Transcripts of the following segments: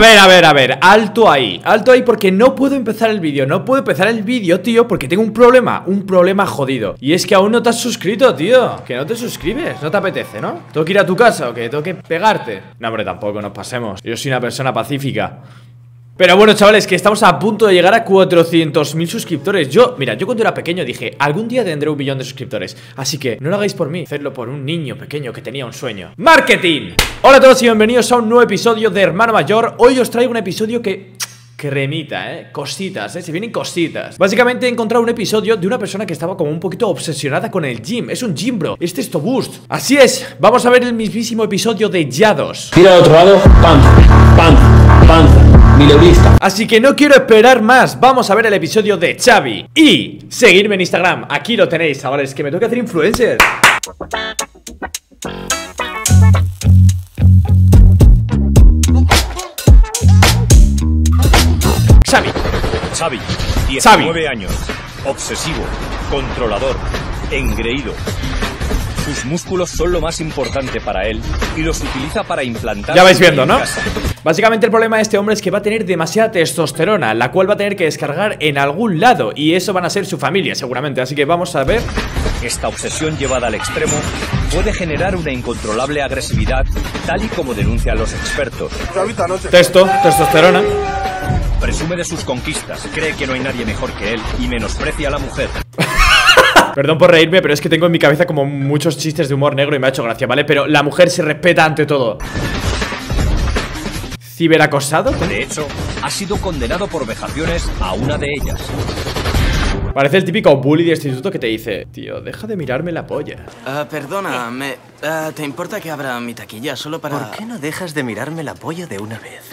A ver, a ver, a ver, alto ahí Alto ahí porque no puedo empezar el vídeo No puedo empezar el vídeo, tío, porque tengo un problema Un problema jodido Y es que aún no te has suscrito, tío Que no te suscribes, no te apetece, ¿no? ¿Tengo que ir a tu casa o qué? ¿Tengo que pegarte? No, hombre, tampoco nos pasemos Yo soy una persona pacífica pero bueno, chavales, que estamos a punto de llegar a 400.000 suscriptores. Yo, mira, yo cuando era pequeño dije Algún día tendré un millón de suscriptores. Así que no lo hagáis por mí, hacedlo por un niño pequeño que tenía un sueño. ¡Marketing! Hola a todos y bienvenidos a un nuevo episodio de Hermano Mayor. Hoy os traigo un episodio que cremita, ¿eh? Cositas, ¿eh? Se vienen cositas. Básicamente he encontrado un episodio de una persona que estaba como un poquito obsesionada con el gym. Es un gym, bro. Es Testo Boost Así es. Vamos a ver el mismísimo episodio de Yados. Tira al otro lado, panza, panza, panza, mileurista. Así que no quiero esperar más Vamos a ver el episodio de Xavi Y seguirme en Instagram Aquí lo tenéis, chavales Que me tengo que hacer influencer Xavi Xavi, Xavi. 19 años, obsesivo, controlador, engreído. Sus músculos son lo más importante para él y los utiliza para implantar. Ya vais viendo, ¿no? Básicamente el problema de este hombre es que va a tener demasiada testosterona La cual va a tener que descargar en algún lado Y eso van a ser su familia seguramente Así que vamos a ver Esta obsesión llevada al extremo puede generar una incontrolable agresividad, tal y como denuncian los expertos. Testo, testosterona Presume de sus conquistas, cree que no hay nadie mejor que él y menosprecia a la mujer. Perdón por reírme, pero es que tengo en mi cabeza como muchos chistes de humor negro y me ha hecho gracia, ¿vale? Pero la mujer se respeta ante todo ¿Ciberacosado? De hecho, ha sido condenado por vejaciones a una de ellas. Parece el típico bully de instituto que te dice Tío, deja de mirarme la polla Ah, perdona, me, ah, ¿te importa que abra mi taquilla solo para...? ¿Por qué no dejas de mirarme la polla de una vez?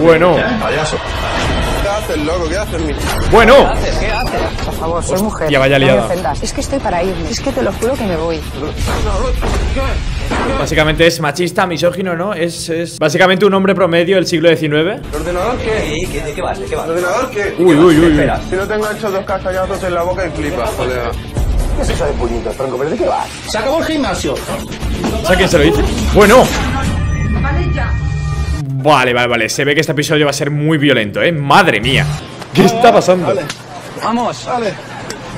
Bueno, ¿Qué haces, loco? ¿Qué haces, mi bueno Por favor, soy mujer. Hostia, vaya No me liada. ofendas. Es que estoy para irme. Es que te lo juro que me voy. Básicamente es machista, misógino, ¿no? Es, es básicamente un hombre promedio del siglo XIX ¿El ordenador qué? ¿Qué, ¿De qué vas? ¿De qué vas? ¿El ordenador qué? Uy, uy, uy, uy. Si no tengo hecho dos casallazos en la boca y flipas, colega. ¿Qué es eso de puñitos, tronco? ¿Pero de qué vas? ¡Se acabó el gimnasio! ¿Sabes quién se lo dice? Bueno Vale, vale, vale Se ve que este episodio va a ser muy violento, ¿eh? Madre mía ¿Qué está pasando? ¡Vamos! Dale,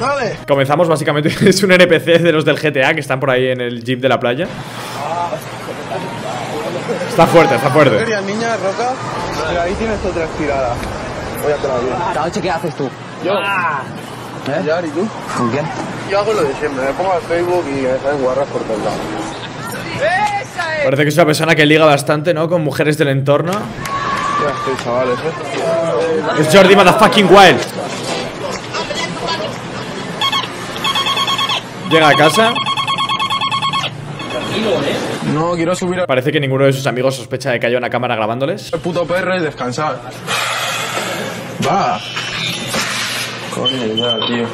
dale. Comenzamos básicamente Es un NPC de los del GTA Que están por ahí en el jeep de la playa Está fuerte, está fuerte niña, roca. Mira, ahí tienes otra estirada. Voy a la bien. Noche, ¿qué haces tú? Yo. ¿Ya? ¿Y tú? ¿Con quién? Yo hago lo de siempre. Me pongo al Facebook y me salen guarras por todos lados. Parece que es una persona que liga bastante, ¿no? Con mujeres del entorno Ya estoy, chavales, ¿eh? Es Jordi Motherfucking Wild Llega a casa No, quiero subir Parece que ninguno de sus amigos sospecha de que haya una cámara grabándoles al puto perro y descansar. Va. Coño, ya, tío.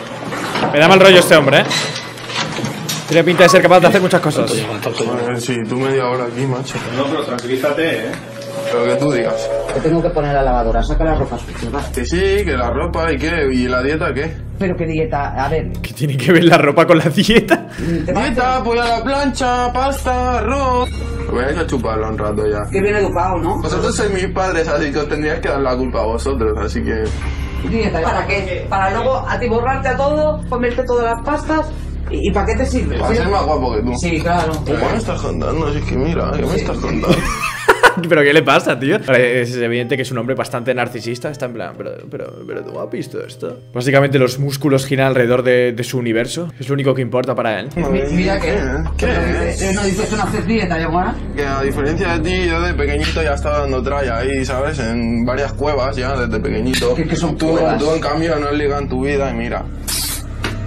Me da mal rollo este hombre, ¿eh? Tiene pinta de ser capaz de hacer muchas cosas Bueno, sí, tú media hora aquí, macho. No, pero tranquilízate, ¿eh? Lo que tú digas. Te tengo que poner la lavadora, saca la ropa sucia, va. Que sí, que la ropa y qué. ¿Y la dieta qué? Pero qué dieta, a ver. ¿Qué tiene que ver la ropa con la dieta? ¿te vas a- Dieta, pollo a la plancha, pasta, arroz. Voy a ir a chuparlo un rato ya. Qué bien educado, ¿no? Vosotros sois mis padres, así que os tendríais que dar la culpa a vosotros, así que... Dieta, ¿para qué? Para luego atiborrarte a todo, comerte todas las pastas. ¿Y, y para qué te sirve? Para ser más guapo que tú. Sí, claro. ¿Qué me estás contando? Si es que mira, ¿qué me estás contando? ¿Pero qué le pasa, tío? Es evidente que es un hombre bastante narcisista Está en plan, pero, pero, pero ¿tú has visto esto? Básicamente los músculos giran alrededor de, de su universo Es lo único que importa para él Mi- Mira que. ¿Qué? Eh, ¿No dices que no haces dieta, Yomara? Que a diferencia de ti, yo de pequeñito ya estaba dando tralla ahí, ¿sabes? En varias cuevas ya, desde pequeñito. ¿Qué- qué son tú, cuevas? tú, en cambio, no has ligado en tu vida y mira.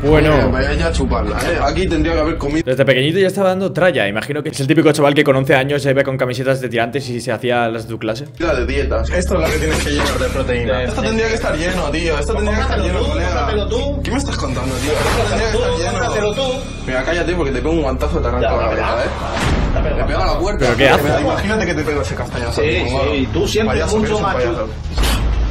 Bueno Vaya ya a chuparla, ¿eh? Aquí tendría que haber comido. Desde pequeñito ya estaba dando tralla Imagino que es el típico chaval que con 11 años se ve con camisetas de tirantes y se hacía las de tu clase Vida de dietas. Esto es lo que tienes que llenar de proteína. Esto tendría que estar lleno, tío. Esto tendría que estar lleno, colega. ¿Qué me estás contando, tío? Esto tendría que estar lleno. Mira, cállate porque te pego un guantazo y te arranco la cabeza, ¿eh? Me pega a la puerta. ¿Pero qué hace? Imagínate que te pego ese castañazo. Sí, sí, tú siempre mucho macho.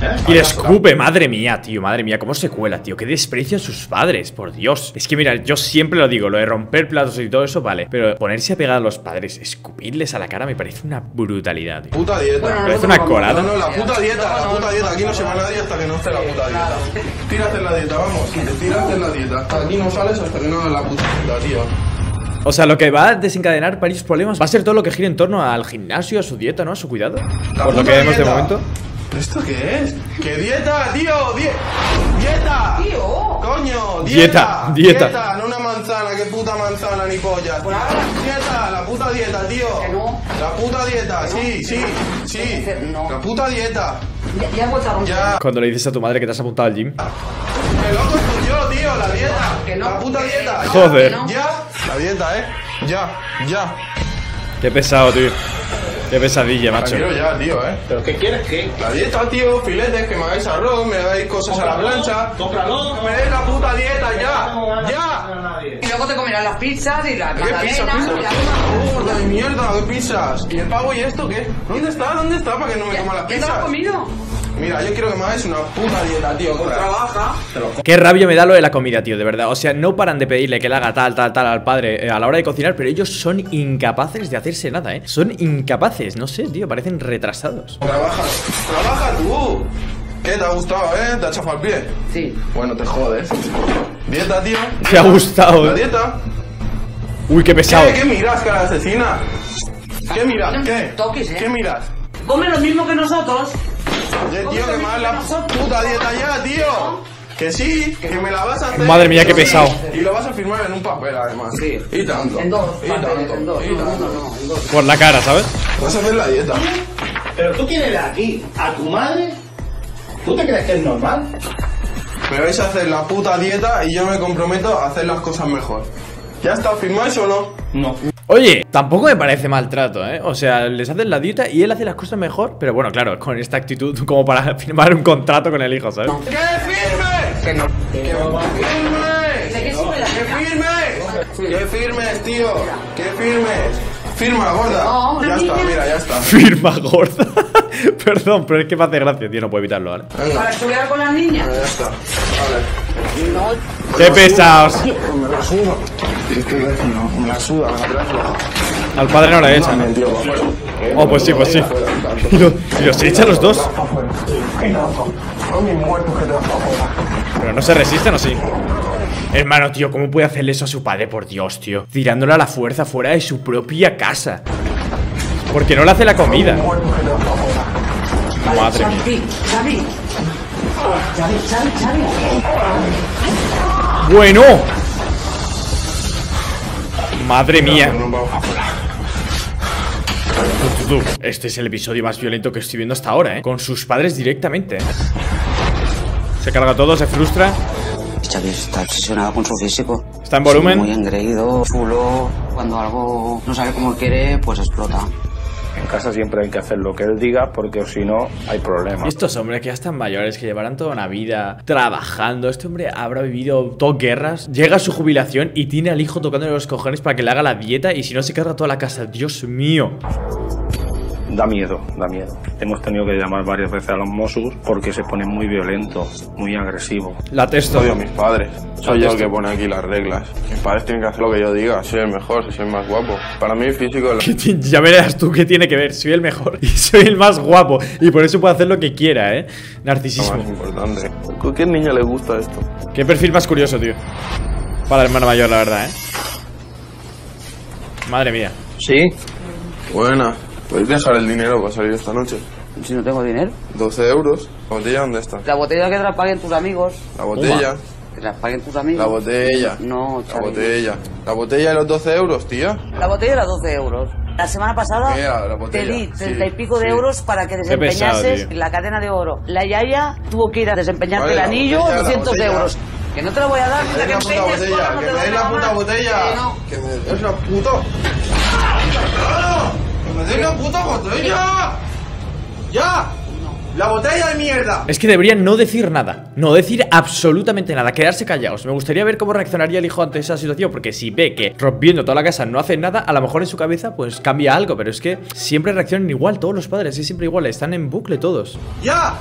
¿Eh? Y le escupe, madre mía, tío, madre mía, cómo se cuela, tío. Qué desprecio a sus padres, por Dios. Es que mira, yo siempre lo digo, lo de romper platos y todo eso, vale. Pero ponerse a pegar a los padres, escupirles a la cara, me parece una brutalidad, tío. Puta dieta. Bueno, Parece nosotros una colada. No, no, la puta dieta, la puta dieta. Aquí no se va nadie hasta que no esté la puta dieta. A hacer la dieta, vamos. A hacer la dieta. Hasta aquí no sales hasta que no hagas la puta dieta, tío. O sea, lo que va a desencadenar varios problemas va a ser todo lo que gire en torno al gimnasio, a su dieta, ¿no? A su cuidado. La Por lo que vemos de dieta. momento. ¿Esto qué es? ¿Qué dieta, tío? Die- ¡Dieta! Tío. ¡Coño! Dieta, ¡Dieta! dieta. no una manzana, qué puta manzana ni pollas. ¡Dieta! La puta dieta, tío. Que no. La puta dieta, sí, sí, sí. No. La puta dieta. Ya, ya. Ya. Cuando le dices a tu madre que te has apuntado al gym. ¡Que loco soy yo, tío! La dieta. Que no. La puta dieta. Joder. Ya. La dieta, eh. Ya, ya. Qué pesado, tío. Qué pesadilla, La macho. quiero ya, tío, eh. ¿Pero qué quieres que? La dieta, tío, filetes, que me hagáis arroz, me hagáis cosas a la plancha. Cómpralo. Me deis la puta dieta, ya. Ya. Y luego te comerás las pizzas y las ¿Qué pizza, magdalenas pizza? y Gorda de mierda, ¿qué pizzas? ¿Y el pavo y esto qué? ¿Dónde está? ¿Dónde está para que no me coma las ¿Ya te lo has pizzas? comido? Mira, yo quiero que me hagáis una puta dieta, tío. Con trabaja. Qué rabia me da lo de la comida, tío, de verdad. O sea, no paran de pedirle que le haga tal, tal, tal al padre eh, a la hora de cocinar, pero ellos son incapaces de hacerse nada, ¿eh? Son incapaces, no sé, tío, parecen retrasados. Trabaja. Trabaja tú. ¿Qué? ¿Te ha gustado, eh? ¿Te ha chafado el pie? Sí. Bueno, te jodes. Dieta, tío. Te ha gustado, La eh. dieta. Uy, qué pesado. ¿Qué, ¿Qué miras, cara asesina? ¿Qué miras? ¿Qué? toques, eh. ¿Qué miras? Come lo mismo que nosotros. Oye, tío, que la puta dieta ya, tío. Que sí, que me la vas a hacer. Madre mía, qué pesado. Y lo vas a firmar en un papel, además. Sí. Y tanto. En dos. Y tanto. En dos. Y No, no, tanto. no, en dos. Por la cara, ¿sabes? Vas a hacer la dieta. ¿Pero tú quién eres aquí? ¿A tu madre? ¿Tú te crees que es normal? Me vais a hacer la puta dieta y yo me comprometo a hacer las cosas mejor. ¿Ya está? ¿Firmáis o no? No. Oye, tampoco me parece maltrato, ¿eh? O sea, les hacen la dieta y él hace las cosas mejor, pero bueno, claro, con esta actitud como para firmar un contrato con el hijo, ¿sabes? ¡Que firmes! Que no. ¡Que firmes! ¿De qué sirve la ¡Que firmes! ¡Que firmes, tío! ¡Que firmes! ¡Firma, gorda! Ya está, mira, ya está. Firma gorda. Perdón, pero es que me hace gracia, tío, no puedo evitarlo, ¿vale? Venga, Para estudiar con las niñas. ya está. Vale. No. ¡Qué pesados! Me la suda. Es que no, me la suda, me la. Al padre no le echan. Oh, pues sí, pues sí. Y, lo- y los echa los dos. Pero no se resisten, ¿o sí? Hermano, tío, ¿cómo puede hacerle eso a su padre? Por Dios, tío. Tirándole a la fuerza fuera de su propia casa. Porque no le hace la comida. Madre mía. Bueno. Madre mía. Este es el episodio más violento que estoy viendo hasta ahora, ¿eh? Con sus padres directamente. Se carga todo, se frustra. Xavi está obsesionado con su físico. Está en volumen. Sí, muy engreído, chulo. Cuando algo no sale como quiere, pues explota. En casa siempre hay que hacer lo que él diga porque si no hay problemas. estos hombres que ya están mayores, que llevarán toda una vida trabajando, este hombre habrá vivido dos guerras, llega a su jubilación y tiene al hijo tocándole los cojones para que le haga la dieta y si no se carga toda la casa. Dios mío. Da miedo, da miedo. Hemos tenido que llamar varias veces a los Mossos porque se pone muy violento, muy agresivo. La testo. Odio a mis padres. Soy yo el que pone aquí las reglas. Mis padres tienen que hacer lo que yo diga. Soy el mejor, soy el más guapo. Para mí, físico es Ya verás tú qué tiene que ver. Soy el mejor y soy el más guapo. Y por eso puedo hacer lo que quiera, ¿eh? lo Narcisismo. más importante. ¿A cualquier niño le gusta esto? Qué perfil más curioso, tío. Para el hermano mayor, la verdad, ¿eh? Madre mía. Sí. Buena. ¿Podéis dejar el dinero para salir esta noche? Si no tengo dinero. 12 euros. ¿La botella dónde está? La botella que te la paguen tus amigos. La botella. Que te la paguen tus amigos. La botella. No, La botella. La botella de los 12 euros, tía. La botella era 12 euros. La semana pasada Mira, la botella, te di sí, 30 y pico de sí. euros para que pesado, desempeñases tío. la cadena de oro. La Yaya tuvo que ir a desempeñarte Vale, el anillo, botella, la 200 botella. euros. Que no te la voy a dar, Que que puta empeñes, botella. no te Que me des la puta botella. Que. Que me des la puta. ¡Que me des la puta botella! ¡Ya! ¡La botella de mierda! Es que deberían no decir nada, no decir absolutamente nada, quedarse callados. Me gustaría ver cómo reaccionaría el hijo ante esa situación, porque si ve que rompiendo toda la casa no hace nada, a lo mejor en su cabeza pues cambia algo, pero es que siempre reaccionan igual todos los padres, es siempre igual, están en bucle todos. ¡Ya!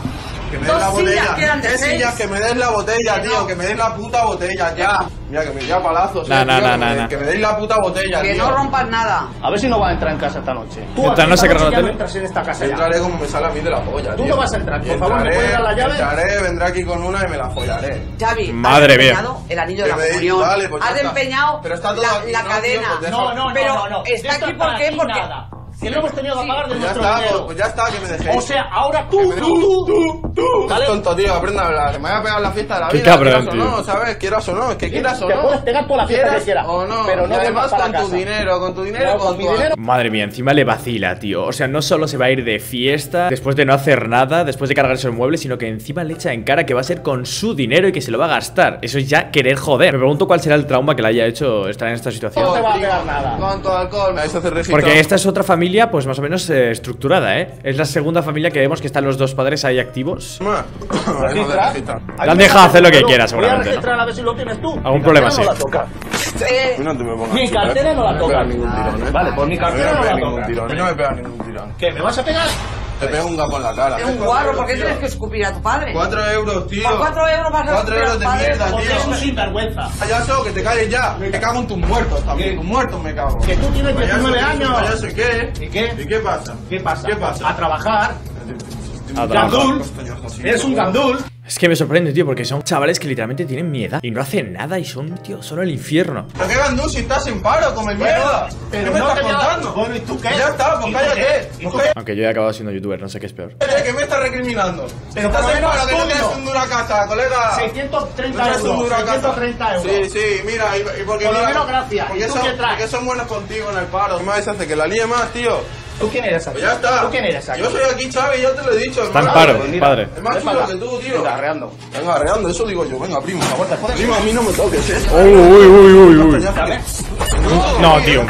Que me Dos la sillas botella. quedan de Tres seis. sillas, que me des la botella, tío. Que me des la puta botella, ya. Mira, que me ya palazos. Eh, nah, tío, nah, que me- deis la puta botella, Que tío. no rompas nada. A ver si no va a entrar en casa esta noche. Tú Mientras aquí no se carga la tele. no entras en esta casa ya. Entraré como me sale a mí de la polla, Tú tío. no vas a entrar, por favor, ¿me puedes dar la llave? Entraré, vendré aquí con una y me la follaré. Xavi, Madre has mía. empeñado el anillo de la comunión. vale, pues has empeñado Pero está todo la, aquí, la ¿no, cadena. Pues No, no, Pero no, no, no. está aquí porque-. Que lo hemos tenido que pagar de ya nuestro está, pues, dinero. pues ya está, que me dejéis. O sea, ahora tú, tú, tú, tú. Dale. Tonto, tío, aprenda a hablar. Me voy a pegar la fiesta de la Qué vida. cabrón, quieras o tío. no, ¿sabes? Quieras o no, es que quieras o Te no. puedes pegar toda la fiesta que quieras, O no, pero no además con tu dinero, con tu dinero, No, con, mi dinero. Madre mía, encima le vacila, tío. O sea, no solo se va a ir de fiesta después de no hacer nada, después de cargarse el mueble, sino que encima le echa en cara que va a ser con su dinero y que se lo va a gastar. Eso es ya querer joder. Me pregunto cuál será el trauma que le haya hecho estar en esta situación. No te va a pegar nada. Con tu alcohol, me vais a hacer. Porque esta es otra familia, pues más o menos eh, estructurada, ¿eh? Es la segunda familia que vemos que están los dos padres ahí activos. Te han dejado hacer lo que quieras, Voy a seguramente, registrar a ver si lo tienes tú. Algún problema, cartera sí. No la toca. Eh, No te me pongas Mi cartera eh. no la me toca. pegas ningún tirón, eh. Vale, pues mi cartera no no me la toca. tirón. No me pega ningún tirón. ¿Qué, me vas a pegar? Te pego un gapo en la cara. es un guarro, ¿por qué tienes que escupir a tu padre? Cuatro euros, tío. Por cuatro euros vas a Cuatro euros de padre. mierda, Porque es un tío. sinvergüenza. Payaso, que te calles ya. Me cago en tus muertos también. ¿Qué? Tus muertos me cago. Que tú tienes Payaso, 19 ¿qué? años. Payaso, ¿y qué? ¿Y qué? ¿Y qué pasa? ¿Qué pasa? ¿Qué pasa? A trabajar. A trabajar. Gandul. Eres un gandul. Es que me sorprende, tío, porque son chavales que literalmente tienen mi edad y no hacen nada y son, tío, solo el infierno. ¿Pero qué gandú si estás en paro, come mierda? pero ¿Qué me no estás contando? Bueno, ¿y tú qué? Ya está, pues ¿Y tú cállate. Pues. Aunque yo he acabado siendo youtuber, no sé qué es peor. ¿Qué me estás recriminando? Pero estás en paro, que no tienes un dura casa, colega. 630 No tienes un euros. dura casa. 630 euros. Sí, sí, mira, y, porque Por lo mira, menos gracias. Porque ¿Y tú son, porque son buenos contigo en el paro. ¿Qué a hacer? Que la líe más, tío. ¿Tú quién eres aquí? Pues ya está. ¿Tú quién eres aquí? Yo soy aquí, Xavi, ya te lo he dicho. Está en paro, padre. Es más chulo que tú, tío. Venga, arreando. Venga, arreando, eso digo yo. Venga, primo. favor, ¿te puedes Primo, a mí no me toques, eh. Uy, uy, uy, uy, uy. Dame. No, tío.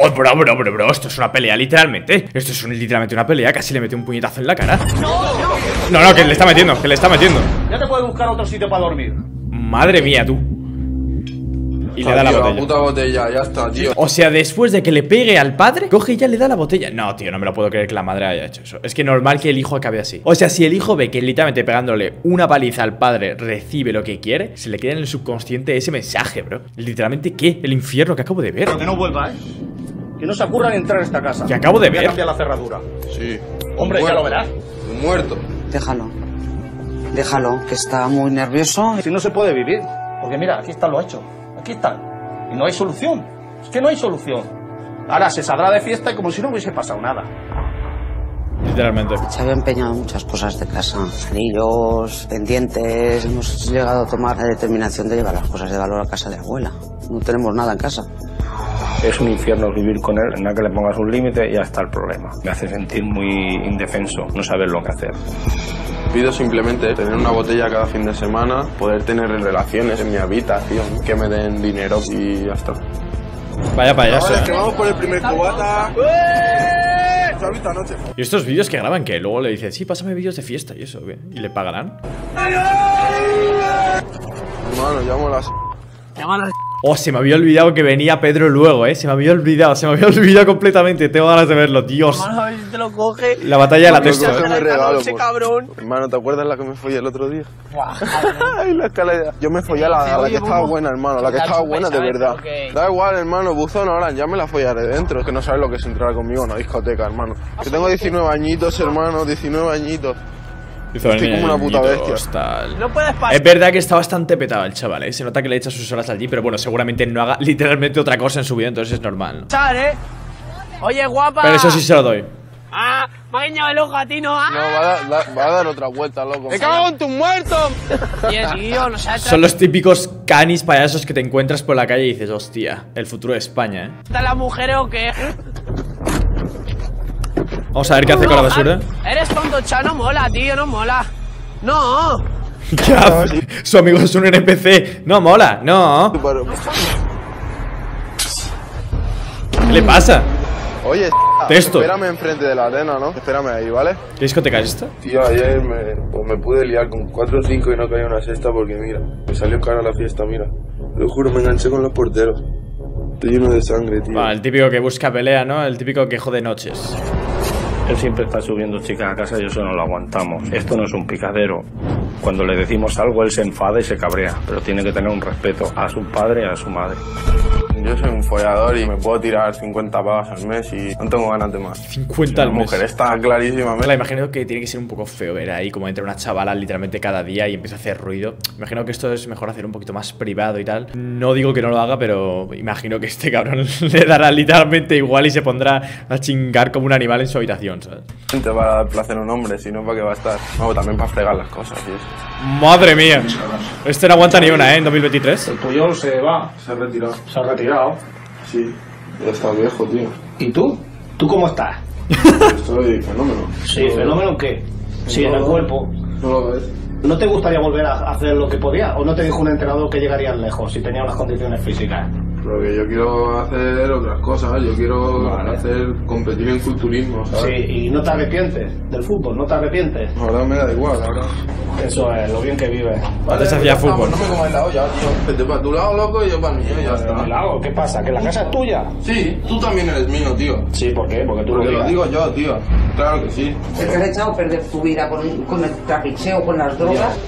Oh, bro, bro, bro, bro, esto es una pelea, literalmente. Esto es un- literalmente una pelea. Casi le mete un puñetazo en la cara. No, no, que le está metiendo, que le está metiendo. Ya te puedes buscar otro sitio para dormir. Madre mía, tú. Y le da la botella. puta botella, ya está, tío. O sea, después de que le pegue al padre, coge y ya le da la botella. No, tío, no me lo puedo creer que la madre haya hecho eso. Es que normal que el hijo acabe así. O sea, si el hijo ve que literalmente pegándole una paliza al padre recibe lo que quiere, se le queda en el subconsciente ese mensaje, bro. Literalmente, ¿qué? El infierno que acabo de ver. Pero que no vuelva, ¿eh? Que no se ocurran entrar a esta casa. Que acabo de Voy a ver. cambiar la cerradura. Sí. Hombre, ya lo verás. Un muerto. Déjalo. Déjalo, que está muy nervioso. Si no se puede vivir. Porque mira, aquí está lo hecho. Aquí están. Y no hay solución. Es que no hay solución. Ahora se saldrá de fiesta y como si no hubiese pasado nada. Literalmente. Se había empeñado en muchas cosas de casa. Anillos, pendientes. Hemos llegado a tomar la determinación de llevar las cosas de valor a casa de abuela. No tenemos nada en casa. Es un infierno vivir con él, en la que le pongas un límite y ya está el problema. Me hace sentir muy indefenso, no saber lo que hacer. Pido simplemente tener una botella cada fin de semana, poder tener relaciones en mi habitación, que me den dinero y ya está. Vaya payaso. Vale, que vamos por el primer cubata. Noche. Y estos vídeos que graban, que luego le dice, sí, pásame vídeos de fiesta y eso, ¿qué? ¿Y le pagarán? Hermano, llamo a las... Oh, se me había olvidado que venía Pedro luego, eh. Se me había olvidado, se me había olvidado completamente. Tengo ganas de verlo, Dios. a ver si te lo coge. La batalla de la que me regalo, cabrón. Hermano, ¿te acuerdas la que me follé el otro día? Ay, la escalera. Yo me follé a la, a la que estaba buena, hermano, la que estaba buena de verdad. Da igual, hermano, buzón ahora, ya me la follaré dentro. Es que no sabes lo que es entrar conmigo a una discoteca, hermano. Que tengo 19 añitos, hermano, 19 añitos. Hizo Estoy como una puta bestia. tal. No puedes pasar. Es verdad que está bastante petado el chaval, ¿eh? Se nota que le echa sus horas allí, pero bueno, seguramente no haga literalmente otra cosa en su vida, entonces es normal, ¿no? ¿eh? Oye, guapa. Pero eso sí se lo doy. Ah, me ha guiñado el ojo a ti, ¿no? Ah. No, va a, dar, da- va a dar otra vuelta, loco. ¡Me cago en tus muertos! No Son los típicos canis payasos que te encuentras por la calle y dices, hostia, el futuro de España, ¿eh? tratar las mujeres o qué? Vamos a ver qué hace con la basura. Eres tonto, cha, no mola, tío, no mola. No. ¿Qué hace? Su amigo es un NPC. No mola, no. ¿Qué le pasa? Oye, Testo. espérame enfrente de la arena, ¿no? Espérame ahí, ¿vale? ¿Qué discoteca es esta? Tío, ayer me, pues me pude liar con 4 o 5 y no caí una sexta porque, mira, me salió cara la fiesta, mira. Te lo juro, me enganché con los porteros. Estoy lleno de sangre, tío. Va, el típico que busca pelea, ¿no? El típico que jode noches. Él siempre está subiendo chicas a casa y eso no lo aguantamos. Esto no es un picadero. Cuando le decimos algo, él se enfada y se cabrea, pero tiene que tener un respeto a su padre y a su madre. Yo soy un follador y me puedo tirar 50 pavas al mes y no tengo ganas de más. 50 al La mes. mujer está clarísimamente. Me imagino que tiene que ser un poco feo ver ahí como entra una chavala literalmente cada día y empieza a hacer ruido. Imagino que esto es mejor hacer un poquito más privado y tal. No digo que no lo haga, pero imagino que este cabrón le dará literalmente igual y se pondrá a chingar como un animal en su habitación, ¿sabes? Te va a dar placer a un hombre, si no, ¿para qué va a estar? No, también para fregar las cosas y eso. Madre mía. Este no aguanta ni una, ¿eh? En 2023. El Puyol se va, Se ha retirado. se ha retirado. Sí, ya está viejo, tío. ¿Y tú? ¿Tú cómo estás? Estoy fenómeno. Sí, fenómeno qué? Sí, en el cuerpo. No lo ves. ¿No te gustaría volver a hacer lo que podías? ¿O no te dijo un entrenador que llegarías lejos si tenía unas condiciones físicas? Porque yo quiero hacer otras cosas, yo quiero Vale. hacer competir en culturismo, Sí, ¿sabes? y no te arrepientes del fútbol, no te arrepientes. Ahora me da igual, ahora. Eso es, lo bien que vives. Antes hacía fútbol. No me comas la olla, tío. Vete para tu lado, loco, y yo para el mío, ya está. Lago, ¿qué pasa? ¿Que la casa es tuya? Sí, tú también eres mío, tío. Sí, ¿por qué? Porque tú Porque lo lo digo yo, tío. Claro que sí. El que le ha echado a perder tu vida con, con el trapicheo, con las drogas.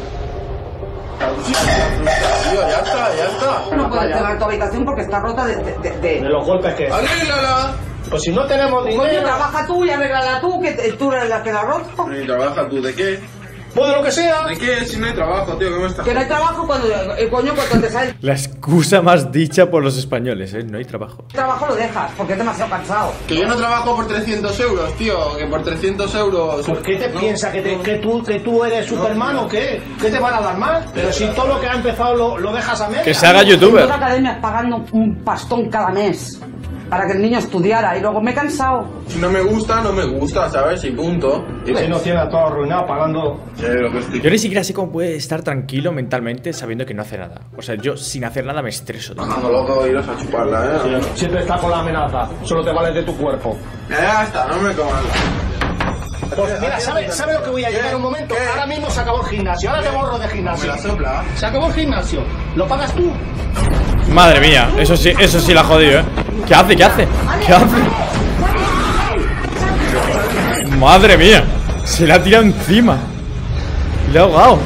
Tío, ya está, ya está. No puedes cerrar tu habitación porque está rota de... de, de, De de- los golpes que... ¡Arréglala! Pues si no tenemos Coño, dinero... trabaja tú y arréglala tú, que tú eres la que la ha roto. ¿Y trabaja tú de qué? De lo que sea. ¿De qué? Si no hay trabajo, tío, ¿qué me estás Que no hay trabajo cuando... eh, coño, cuando te sale el La excusa más dicha por los españoles, ¿eh? No hay trabajo. trabajo lo dejas, porque es demasiado cansado. Que yo no trabajo por 300 euros, tío. Que por 300 euros... ¿Por qué te No. piensas que, te- que, tú, que tú eres Superman o qué? ¿Qué te van a dar más? Pero si todo lo que ha empezado lo, lo dejas a media. Que se haga youtuber. toda academia pagando un pastón cada mes para que el niño estudiara y luego me he cansado. Si no me gusta, no me gusta, ¿sabes? Y punto. Y Si no tienes todo arruinado pagando... Yo ni siquiera sé cómo puede estar tranquilo mentalmente sabiendo que no hace nada. O sea, yo sin hacer nada me estreso. tío. Ando loco, iros a chuparla, ¿eh? Siempre está con la amenaza. Solo te vales de tu cuerpo. Ya, está, no me comas. Pues mira, ¿sabes sabe lo que voy a llegar un momento? ¿Qué? Ahora mismo se acabó el gimnasio. Ahora te borro de Me gimnasio. la sopla. Se acabó el gimnasio. ¿Lo pagas tú? Madre mía, eso sí, eso sí la ha jodido, ¿eh? ¿Qué hace? ¿Qué hace? ¿Qué hace? Madre mía, se la ha tirado encima. Le ha ahogado.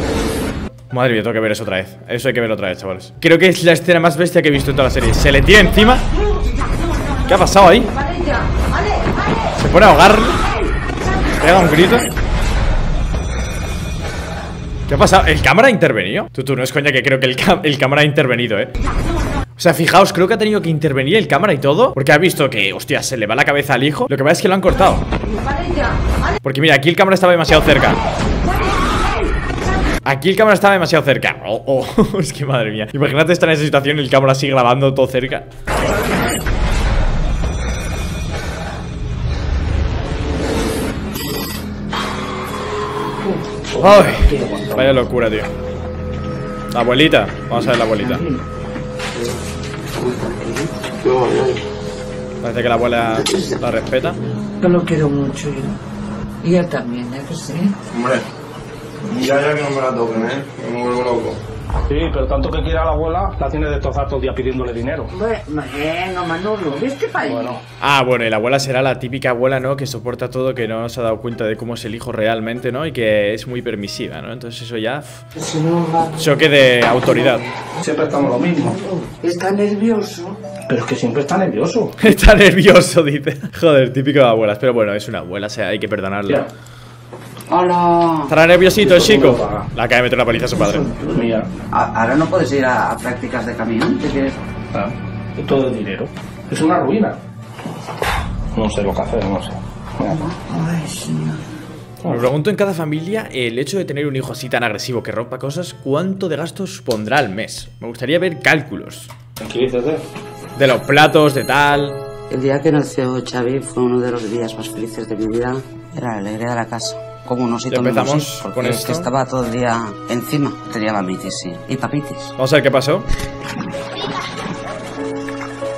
Madre mía, tengo que ver eso otra vez. Eso hay que ver otra vez, chavales. Creo que es la escena más bestia que he visto en toda la serie. Se le tira encima. ¿Qué ha pasado ahí? Se pone a ahogar. Pega un grito. ¿Qué ha pasado? ¿El cámara ha intervenido? Tú, tú, no es coña que creo que el cámara ha intervenido, ¿eh? O sea, fijaos, creo que ha tenido que intervenir el cámara y todo Porque ha visto que, hostia, se le va la cabeza al hijo. Lo que pasa es que lo han cortado. Porque mira, aquí el cámara estaba demasiado cerca. Aquí el cámara estaba demasiado cerca. Oh, oh, es que madre mía. Imagínate estar en esa situación y el cámara sigue grabando todo cerca. Ay, vaya locura, tío. Abuelita, vamos a ver la abuelita Parece que la abuela la respeta Yo lo quiero mucho yo. Y él también, ¿eh? Que sí. Hombre, ya ya que no me la toquen, ¿eh? Me vuelvo loco. Sí, pero tanto que quiera la abuela, la tiene destrozada todo el día pidiéndole dinero. Bueno, Manolo, ¿viste para Bueno, Ah, bueno, y la abuela será la típica abuela, ¿no? Que soporta todo, que no se ha dado cuenta de cómo es el hijo realmente, ¿no? Y que es muy permisiva, ¿no? Entonces eso ya... Si no va. choque de autoridad. siempre estamos lo mismo. Está nervioso. Pero es que siempre está nervioso. Está nervioso, dice. Joder, típico de abuelas. Pero bueno, es una abuela, o sea, hay que perdonarla. Hola. Estará nerviosito el chico. La acaba de meter una paliza a su padre. Mira, Ahora no puedes ir a, a prácticas de camión. ¿Qué quieres? ah, es todo el dinero. Es una ruina. No sé lo que hacer, no sé. Ay, señor. Me pregunto en cada familia el hecho de tener un hijo así tan agresivo que rompa cosas, ¿cuánto de gastos pondrá al mes? Me gustaría ver cálculos. Tranquilízate. De los platos, de tal. El día que nació Xavi fue uno de los días más felices de mi vida. Era la alegría de la casa. Como un osito Ya empezamos mimosín, porque con es que estaba todo el día encima. Tenía mamitis, sí. Y papitis. Vamos a ver qué pasó.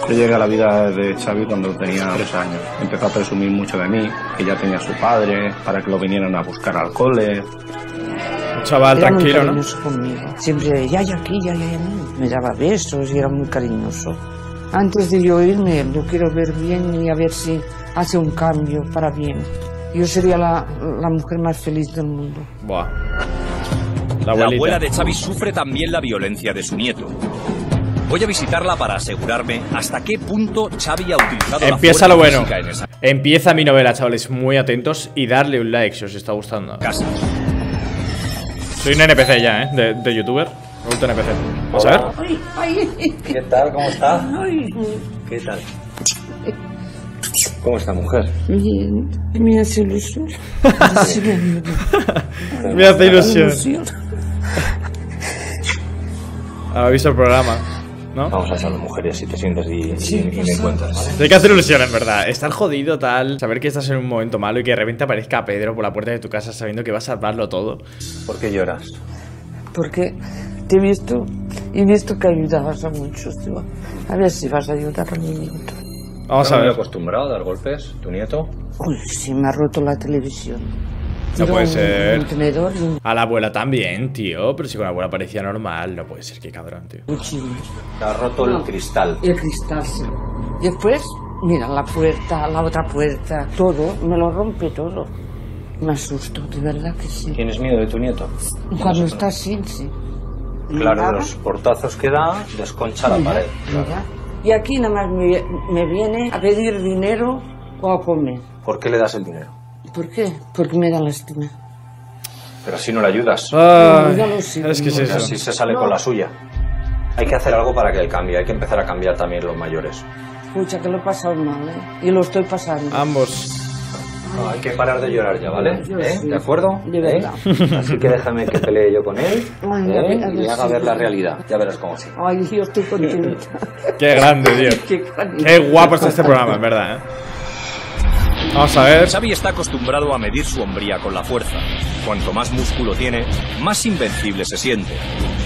Yo llegué a la vida de Xavi cuando tenía tres años. Empezó a presumir mucho de mí, que ya tenía su padre, para que lo vinieran a buscar al cole. Un chaval Era muy tranquilo, ¿no? cariñoso conmigo. Siempre, ya, ya, aquí, ya, ya, ya. Me daba besos y era muy cariñoso. Antes de yo irme, lo quiero ver bien y a ver si hace un cambio para bien. Yo sería la, la mujer más feliz del mundo. Buah. La, abuelita. abuela de Xavi sufre también la violencia de su nieto. Voy a visitarla para asegurarme hasta qué punto Xavi ha utilizado Empieza la lo bueno. en esa Empieza mi novela, chavales. Muy atentos y darle un like si os está gustando. casa. Soy un NPC ya, ¿eh? De, de youtuber. Me gusta NPC. Vamos a ver. ¿Qué tal? ¿Cómo está? ay. ¿Qué tal? ¿Cómo está, mujer? Bien, me hace ilusión. Sí, me hace ilusión. Habéis visto el programa, ¿no? Vamos a hacerlo, mujeres, si te sientes y, y- y me encuentras, ¿vale? Hay que hacer ilusión, en verdad. Estar jodido, tal. Saber que estás en un momento malo y que de repente aparezca Pedro por la puerta de tu casa sabiendo que va a salvarlo todo. ¿Por qué lloras? Porque te he visto y he visto que ayudabas a muchos. Digo, a ver si vas a ayudar a mi nieto. Vamos ¿No a ver. acostumbrado a dar golpes, tu nieto? Uy, sí, me ha roto la televisión. No puede un- ser. Un tenedor y un A la abuela también, tío. Pero si con la abuela parecía normal, no puede ser. Qué cabrón, tío. cuchillo. Te ha roto el cristal. El cristal, sí. Después, mira, la puerta, la otra puerta, todo, me lo rompe todo. Me asusto, de verdad que sí. ¿Tienes miedo de tu nieto? Cuando está así, sí. Claro, de los portazos que da, desconcha la Mira, pared. mira. Y aquí nada más me, me viene a pedir dinero o a comer. ¿Por qué le das el dinero? ¿Por qué? Porque me da lástima. Pero así no le ayudas. Ay, ya lo sé, es que es no. Así se sale con la suya. Hay que hacer algo para que él cambie. Hay que empezar a cambiar también los mayores. Escucha, que lo he pasado mal, ¿eh? Y lo estoy pasando. Ambos. No, hay que parar de llorar ya, ¿vale? ¿Eh? ¿De acuerdo? ¿Eh? Así que déjame que pelee yo con él ¿eh? y haga ver la realidad. Ya verás cómo sí. Ay, yo estoy contenta. Qué grande, tío. Qué guapo está este programa, en verdad, ¿eh? Vamos a ver. Xavi está acostumbrado a medir su hombría con la fuerza. Cuanto más músculo tiene, más invencible se siente.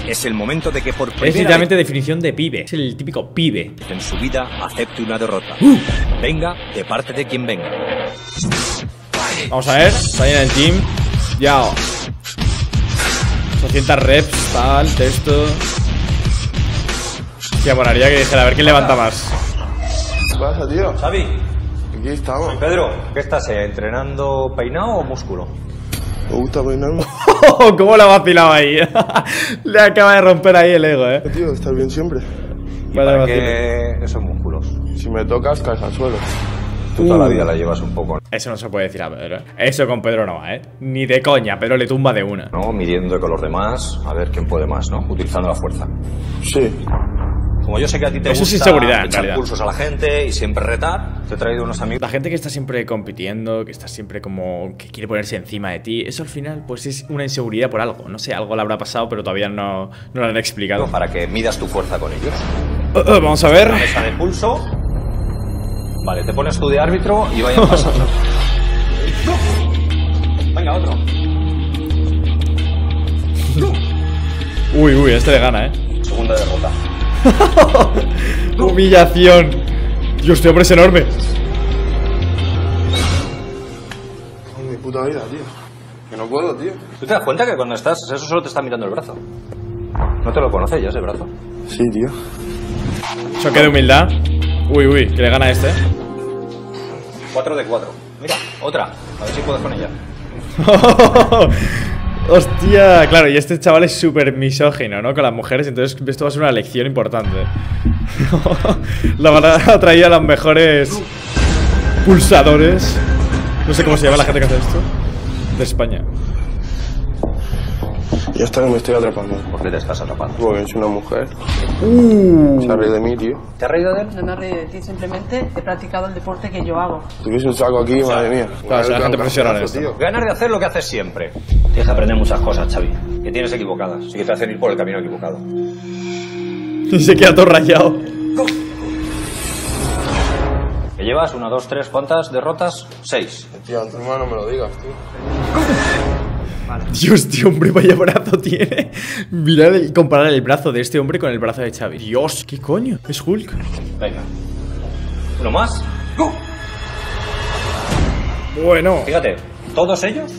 Es el momento de que por Es primera literalmente definición de pibe. Es el típico pibe. vez en su vida acepte una derrota. Venga de parte de quien venga. Vamos a ver. Está en el team. Ya. 800 reps, tal, texto. Hostia, molaría que dijera a ver quién levanta más. ¿Qué pasa, tío? Xavi, Aquí estamos. Pedro, ¿qué estás? eh, ¿Entrenando peinado o músculo? Me gusta peinarme. ¿Cómo lo ha vacilado ahí? Le acaba de romper ahí el ego, eh. Tío, estar bien siempre. ¿Y Vale, para qué esos músculos? Si me tocas, caes al suelo. Tú toda la vida la llevas un poco, Eso no se puede decir a Pedro. ¿eh? Eso con Pedro no va, ¿eh? Ni de coña, Pedro le tumba de una. ¿no? Midiendo con los demás, a ver quién puede más, ¿no? Utilizando la fuerza. Sí. Como yo sé que a ti te Eso es gusta inseguridad, en echar pulsos a la gente y siempre retar, te he traído unos amigos. La gente que está siempre compitiendo, que está siempre como que quiere ponerse encima de ti, eso al final pues es una inseguridad por algo. No sé, algo le habrá pasado, pero todavía no, no lo han explicado. para que midas tu fuerza con ellos. Uh, uh, vamos a ver. Una mesa de pulso. Vale, te pones tú de árbitro y vayan pasando. Venga, otro. Uy, uy, este le gana, ¿eh? Segunda derrota. Humillación. Dios, este hombre es enorme. En mi puta vida, tío. Que no puedo, tío. ¿Tú te das cuenta que cuando estás, eso solo te está mirando el brazo? No te lo conoces ya ese brazo. Sí, tío. Choque de humildad. Uy, uy, que le gana a este. 4 de 4. Mira, otra. A ver si puedes con ella. Hostia, claro, y este chaval es súper misógino, ¿no? Con las mujeres, entonces esto va a ser una lección importante. la van a traer a los mejores pulsadores. No sé cómo se llama la gente que hace esto. De España. Ya está que me estoy atrapando. ¿Por qué te estás atrapando? Porque es una mujer. Uh. Se ríe de mí, tío. ¿Te has reído de él? No me río de ti, simplemente he practicado el deporte que yo hago. Tuviese un saco aquí, madre mía. Claro, si la gente profesional esto. tío. Ganas de hacer lo que haces siempre. Tienes que aprender muchas cosas, Xavi. Que tienes equivocadas. Y que te hacen ir por el camino equivocado. Y se queda todo rayado. ¿Que llevas? Una, dos, tres, ¿cuántas derrotas? Seis. Tío, a tu hermano no me lo digas, tío. Dios, tío, hombre, vaya brazo tiene. Mirad el, comparar el brazo de este hombre con el brazo de Xavi. Dios, ¿qué coño? Es Hulk. Venga, ¿No más? Bueno. Fíjate, todos ellos,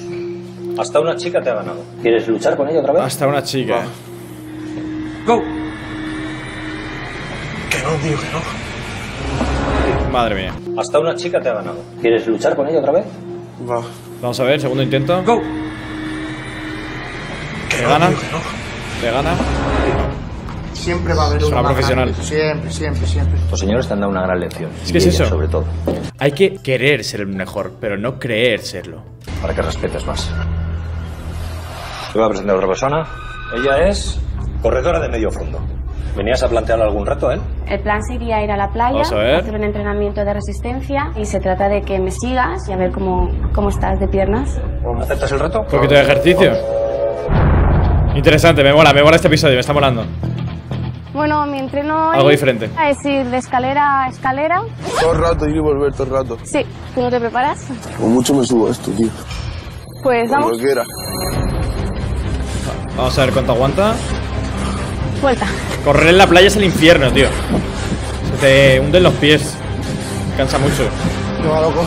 hasta una chica te ha ganado. ¿Quieres luchar con ella otra vez? Hasta una chica. Go. Que no, tío, que no. Madre mía. Hasta una chica te ha ganado. ¿Quieres luchar con ella otra vez? Va. Vamos a ver, segundo intento. Go. ¿Le gana? ¿Le gana? Siempre va a haber Es una más profesional. grande. Siempre, siempre, siempre. Los señores te han dado una gran lección. Es que es eso. Sobre todo, Hay que querer ser el mejor, pero no creer serlo. para que respetes más. Te voy a presentar a otra persona. Ella es corredora de medio fondo. ¿Venías a plantearle algún reto a él? El plan sería ir a la playa, a hacer un entrenamiento de resistencia y se trata de que me sigas y a ver cómo, cómo estás de piernas. ¿Aceptas el reto? Un poquito de ejercicio. Interesante, me mola, me mola este episodio, me está molando. Bueno, mi entreno Algo hoy diferente. es ir de escalera a escalera. Todo el rato ir y volver, todo el rato. Sí, ¿tú no te preparas? Con mucho me subo a esto, tío. Pues Como vamos, quiera. Vamos a ver cuánto aguanta. vuelta. Correr en la playa es el infierno, tío. Se te hunden los pies. Cansa mucho. Va, loco.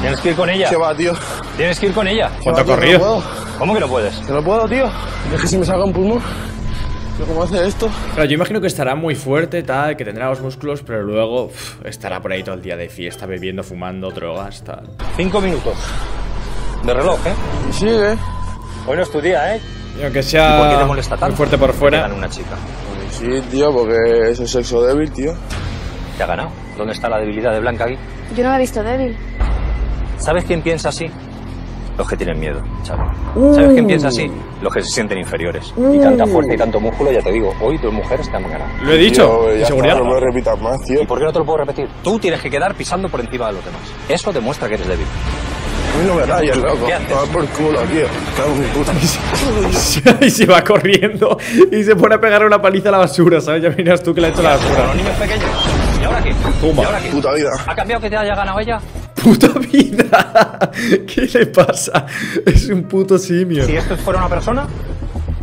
Tienes que ir con ella. Que va, tío. Tienes que ir con ella. ¿Cuánto ha corrido? no. ¿Cómo que no puedes? Que no puedo, tío. Es que si me salga un pulmón. ¿Cómo hace esto? Claro, yo imagino que estará muy fuerte, tal, que tendrá los músculos, pero luego uf, estará por ahí todo el día de fiesta, bebiendo, fumando, drogas, tal. Cinco minutos. De reloj, ¿eh? Y sigue. Hoy no es tu día, ¿eh? Y aunque ¿Y por qué sea te molesta tanto? muy fuerte por te fuera. gane una chica. Sí, tío, porque es el sexo débil, tío. Te ha ganado. ¿Dónde está la debilidad de Blanca aquí? Yo no me he visto débil. ¿Sabes quién piensa así? Los que tienen miedo, chaval. ¿Sabes quién piensa así? Los que se sienten inferiores. Y tanta fuerza y tanto músculo, ya te digo, hoy tus mujeres te han ganado. Lo he dicho, Tío, seguridad. no me lo repitas más, tío. ¿Y por qué no te lo puedo repetir? Tú tienes que quedar pisando por encima de los demás. Eso demuestra que eres débil. A mí no me rayes, por culo, tío. Cago en mi puta. y se va corriendo y se pone a pegar una paliza a la basura, ¿sabes? Ya miras tú que le ha hecho la basura. los niños pequeños. ¿Y ahora qué? Toma. ¿Y ahora qué? Puta vida. ¿Ha cambiado que te haya ganado ella? ¡Puta vida! ¿Qué le pasa? Es un puto simio. Si esto fuera una persona,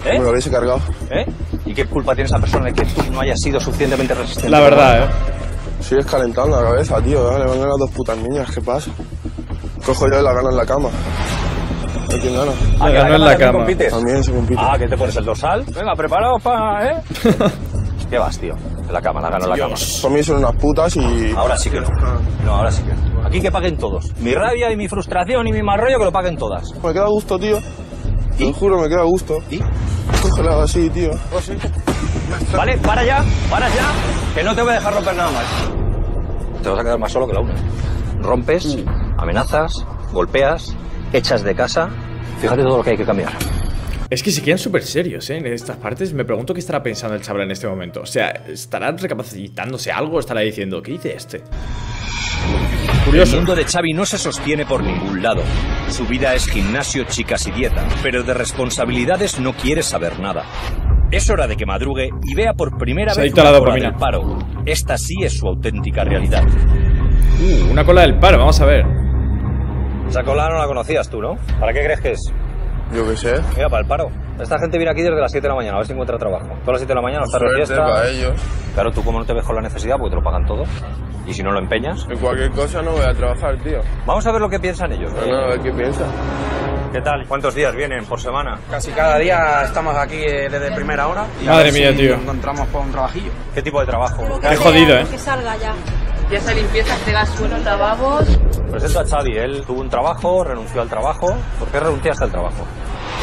¿eh? Me lo hubiese cargado. ¿Eh? ¿Y qué culpa tiene esa persona de que tú no hayas sido suficientemente resistente? La verdad, ¿eh? Sigues calentando la cabeza, tío. ¿eh? Le van a las dos putas niñas. ¿Qué pasa? Cojo yo y la gano en la cama. ¿A quién gana? Le que ganó en la cama. compites. También se compite. Ah, que te pones el dorsal. Venga, preparados para, ¿eh? ¿Qué vas, tío? En la cama, la gano en la cama. Para mí son unas putas y... Ahora sí que no. No, ahora sí que no. Aquí que paguen todos. Mi rabia y mi frustración y mi mal rollo que lo paguen todas. Me queda gusto, tío. Te lo juro, me queda gusto. ¿Y? Cógela así, tío. Vale, para ya, para ya, que no te voy a dejar romper nada más. Te vas a quedar más solo que la una. Rompes, amenazas, golpeas, echas de casa. Fíjate todo lo que hay que cambiar. Es que se quedan súper serios, ¿eh? En estas partes me pregunto qué estará pensando el chaval en este momento. O sea, ¿estará recapacitándose algo o estará diciendo, ¿qué dice este? Curioso. El mundo de Xavi no se sostiene por ningún lado. Su vida es gimnasio, chicas y dieta, pero de responsabilidades no quiere saber nada. Es hora de que madrugue y vea por primera Se vez adicta a la una cola del paro. Esta sí es su auténtica realidad. Uh, una cola del paro, vamos a ver. Esa cola no la conocías tú, ¿no? ¿Para qué crees que es? Yo qué sé. Mira, para el paro. Esta gente viene aquí desde las 7 de la mañana a ver si encuentra trabajo. Todas las 7 de la mañana, estar de fiesta. para ellos. Claro, tú como no te ves con la necesidad, porque te lo pagan todo. Y si no lo empeñas. En cualquier cosa no voy a trabajar, tío. Vamos a ver lo que piensan ellos. No, no, a ver qué piensa. ¿Qué tal? ¿Cuántos días vienen por semana? Casi cada día estamos aquí eh, desde primera hora. Y a Madre ver mía, si tío. encontramos por un trabajillo. ¿Qué tipo de trabajo? Qué jodido, ¿eh? Que salga ya. Ya esa limpieza, fregar suelos, lavabos. Presento a Xavi. Él tuvo un trabajo, renunció al trabajo. ¿Por qué renunciaste al trabajo?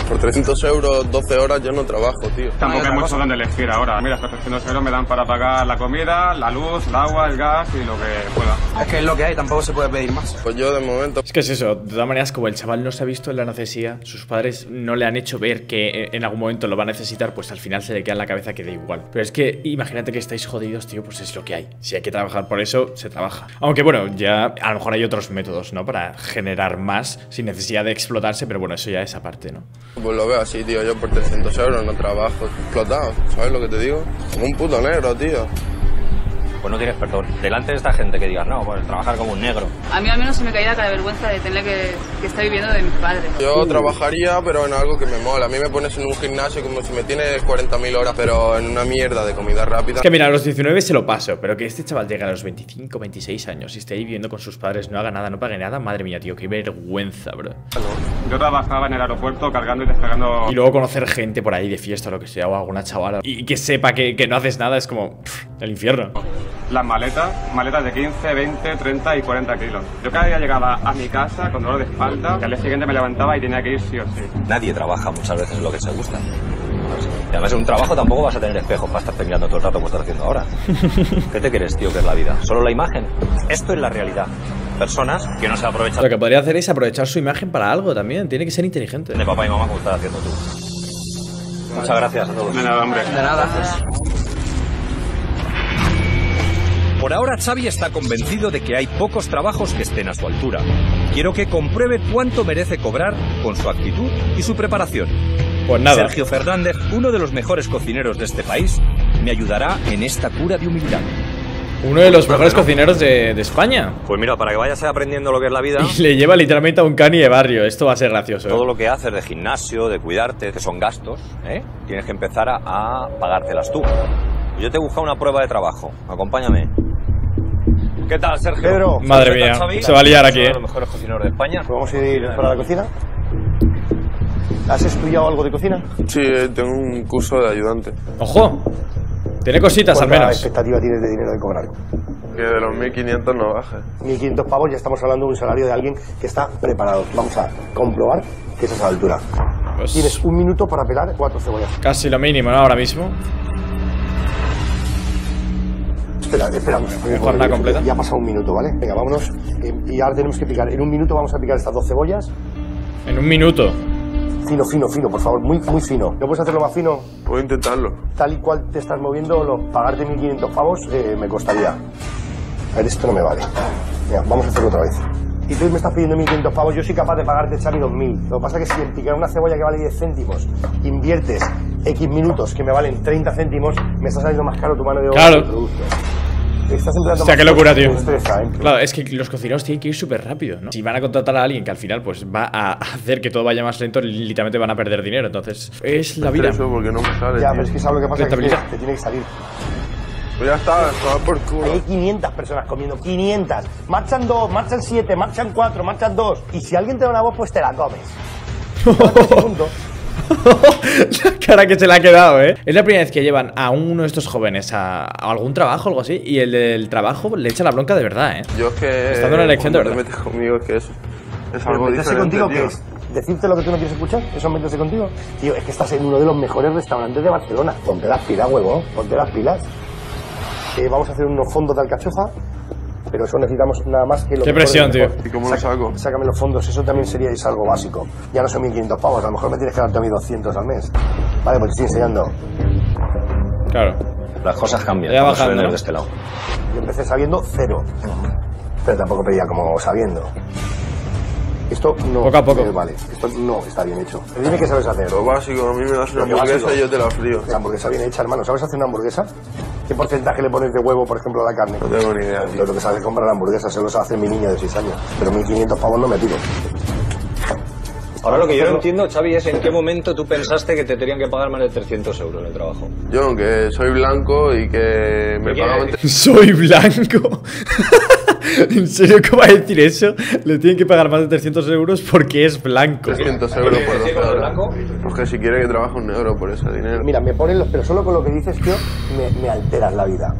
Por 300 euros, 12 horas, yo no trabajo, tío. Tampoco hay mucho donde elegir ahora. Mira, estos 300 euros me dan para pagar la comida, la luz, el agua, el gas y lo que pueda. Es que es lo que hay, tampoco se puede pedir más. Pues yo de momento... Es que es eso, de todas maneras, como el chaval no se ha visto en la necesidad, sus padres no le han hecho ver que en algún momento lo va a necesitar, pues al final se le queda en la cabeza que da igual. Pero es que imagínate que estáis jodidos, tío, pues es lo que hay. Si hay que trabajar por eso, se trabaja. Aunque bueno, ya a lo mejor hay otros métodos, ¿no? Para generar más sin necesidad de explotarse, pero bueno, eso ya es aparte, ¿no? Pues lo veo así, tío. Yo por 300 euros no trabajo. Explotado, ¿sabes lo que te digo? Como un puto negro, tío. Pues no tienes perdón. Delante de esta gente que digas, no, pues trabajar como un negro. A mí al menos se me caía la vergüenza de tener que, que estar viviendo de mis padres. Yo trabajaría, pero en algo que me mola. A mí me pones en un gimnasio como si me tienes 40.000 horas, pero en una mierda de comida rápida. Es que mira, a los 19 se lo paso, pero que este chaval llegue a los 25, 26 años y esté ahí viviendo con sus padres, no haga nada, no pague nada, madre mía, tío, qué vergüenza, bro. Yo trabajaba en el aeropuerto cargando y descargando. Y luego conocer gente por ahí de fiesta o lo que sea, o alguna chavala, y que sepa que, que no haces nada, es como pff, el infierno. Las maletas, maletas de 15, 20, 30 y 40 kilos. Yo cada día llegaba a mi casa con dolor de espalda, y al día siguiente me levantaba y tenía que ir sí o sí. Nadie trabaja muchas veces lo que se gusta. Y además en un trabajo tampoco vas a tener espejos para estar mirando todo el rato como estás haciendo ahora. ¿Qué te crees, tío, que es la vida? ¿Solo la imagen? Esto es la realidad. Personas que no se aprovechan Lo que podría hacer es aprovechar su imagen para algo también, tiene que ser inteligente. de papá y mamá como estás haciendo tú. Muchas gracias a todos. De nada, hombre. De nada. Por ahora Xavi está convencido de que hay pocos trabajos que estén a su altura. Quiero que compruebe cuánto merece cobrar con su actitud y su preparación. Pues nada. Sergio Fernández, uno de los mejores cocineros de este país, me ayudará en esta cura de humildad. Uno de los mejores cocineros de, de España. Pues mira, para que vayas aprendiendo lo que es la vida, Y le lleva literalmente a un cani de barrio. Esto va a ser gracioso. ¿eh? todo lo que haces de gimnasio, de cuidarte, que son gastos, ¿eh? tienes que empezar a, a pagártelas tú. Yo te he buscado una prueba de trabajo. Acompáñame. ¿Qué tal, Sergio? Pedro. Madre ¿Qué mía, Xavi? se va a liar aquí, Uno de ¿eh? los mejores cocineros de España. ¿Vamos a ir para la cocina? ¿Has estudiado algo de cocina? Sí, eh, tengo un curso de ayudante. Ojo. Tiene cositas al ¿Cuánta menos. expectativa tienes de dinero de cobrar? Que de los 1.500 no baje. 1.500 pavos, ya estamos hablando de un salario de alguien que está preparado. Vamos a comprobar que esa es a la altura. Pues- Tienes un minuto para pelar cuatro cebollas. Casi lo mínimo, ¿no? Ahora mismo. Espera, espera. jornada completa. Ya ha pasado un minuto, ¿vale? Venga, vámonos. Eh, y ahora tenemos que picar. En un minuto vamos a picar estas dos cebollas. En un minuto. Fino, fino, fino, por favor. Muy, muy fino. ¿No puedes hacerlo más fino? Puedo intentarlo. Tal y cual te estás moviendo, lo, pagarte 1.500 pavos eh, me costaría. A ver, esto no me vale. Venga, vamos a hacerlo otra vez. Y tú me estás pidiendo 1.500 pavos, yo soy capaz de pagarte, Xavi, 2.000. Lo que pasa es que si en picar una cebolla que vale 10 céntimos inviertes X minutos que me valen 30 céntimos, me está saliendo más caro tu mano de obra Claro. que el producto. Estás empleando Hostia, más qué locura, tío. Claro, es que los cocineros tienen que ir súper rápido, ¿no? Si van a contratar a alguien que al final pues va a hacer que todo vaya más lento, literalmente van a perder dinero. Entonces, es la vida. Eso porque no me sale. Ya, tío. pero es que sabes lo que pasa, que te, te tiene que salir. Pues ya está, va por culo. Hay 500 personas comiendo, 500. Marchan dos, marchan siete, marchan cuatro, marchan dos. Y si alguien te da una voz, pues te la comes. la cara que se le ha quedado, ¿eh? Es la primera vez que llevan a uno de estos jóvenes a, a algún trabajo o algo así y el del trabajo le echa la bronca de verdad, ¿eh? Yo es que. Está dando una lección de verdad. te metes conmigo es que es, es algo diferente. contigo, tío. ¿qué es? ¿Decirte lo que tú no quieres escuchar? ¿Eso es meterse contigo? Tío, es que estás en uno de los mejores restaurantes de Barcelona. Ponte las pilas, huevo. Ponte las pilas. Eh, vamos a hacer unos fondos de alcachofa, pero eso necesitamos nada más que lo Qué presión, tío. ¿Y cómo lo saco? Sácame los fondos, eso también sería es algo básico. Ya no son 1.500 pavos, a lo mejor me tienes que dar a mí 200 al mes. Vale, pues te estoy enseñando. Claro. Las cosas cambian. Ya bajando, de este lado. Yo empecé sabiendo cero. Pero tampoco pedía como sabiendo. Esto no Poco a poco. me vale. Esto no está bien hecho. Dime qué sabes hacer. Lo básico, a mí me das una hamburguesa y yo te la frío. La hamburguesa bien hecha, hermano. ¿Sabes hacer una hamburguesa? ¿Qué porcentaje le pones de huevo, por ejemplo, a la carne? No tengo ni idea. Yo lo que sabe comprar la hamburguesa se lo sabe hacer mi niño de 6 años. Pero 1.500 pavos no me pido. Ahora lo que yo no entiendo, Xavi, es en qué momento tú pensaste que te tenían que pagar más de 300 euros en el trabajo. Yo, que soy blanco y que me ¿Qué quiere pagaban. Soy blanco. ¿En serio cómo va a decir eso? Le tienen que pagar más de 300 euros porque es blanco. 300 euros por ¿Qué 12 con el horas. blanco? Pues que si quiere que trabaje un negro por ese dinero. Mira, me ponen los... Pero solo con lo que dices, tío, me, me alteras la vida.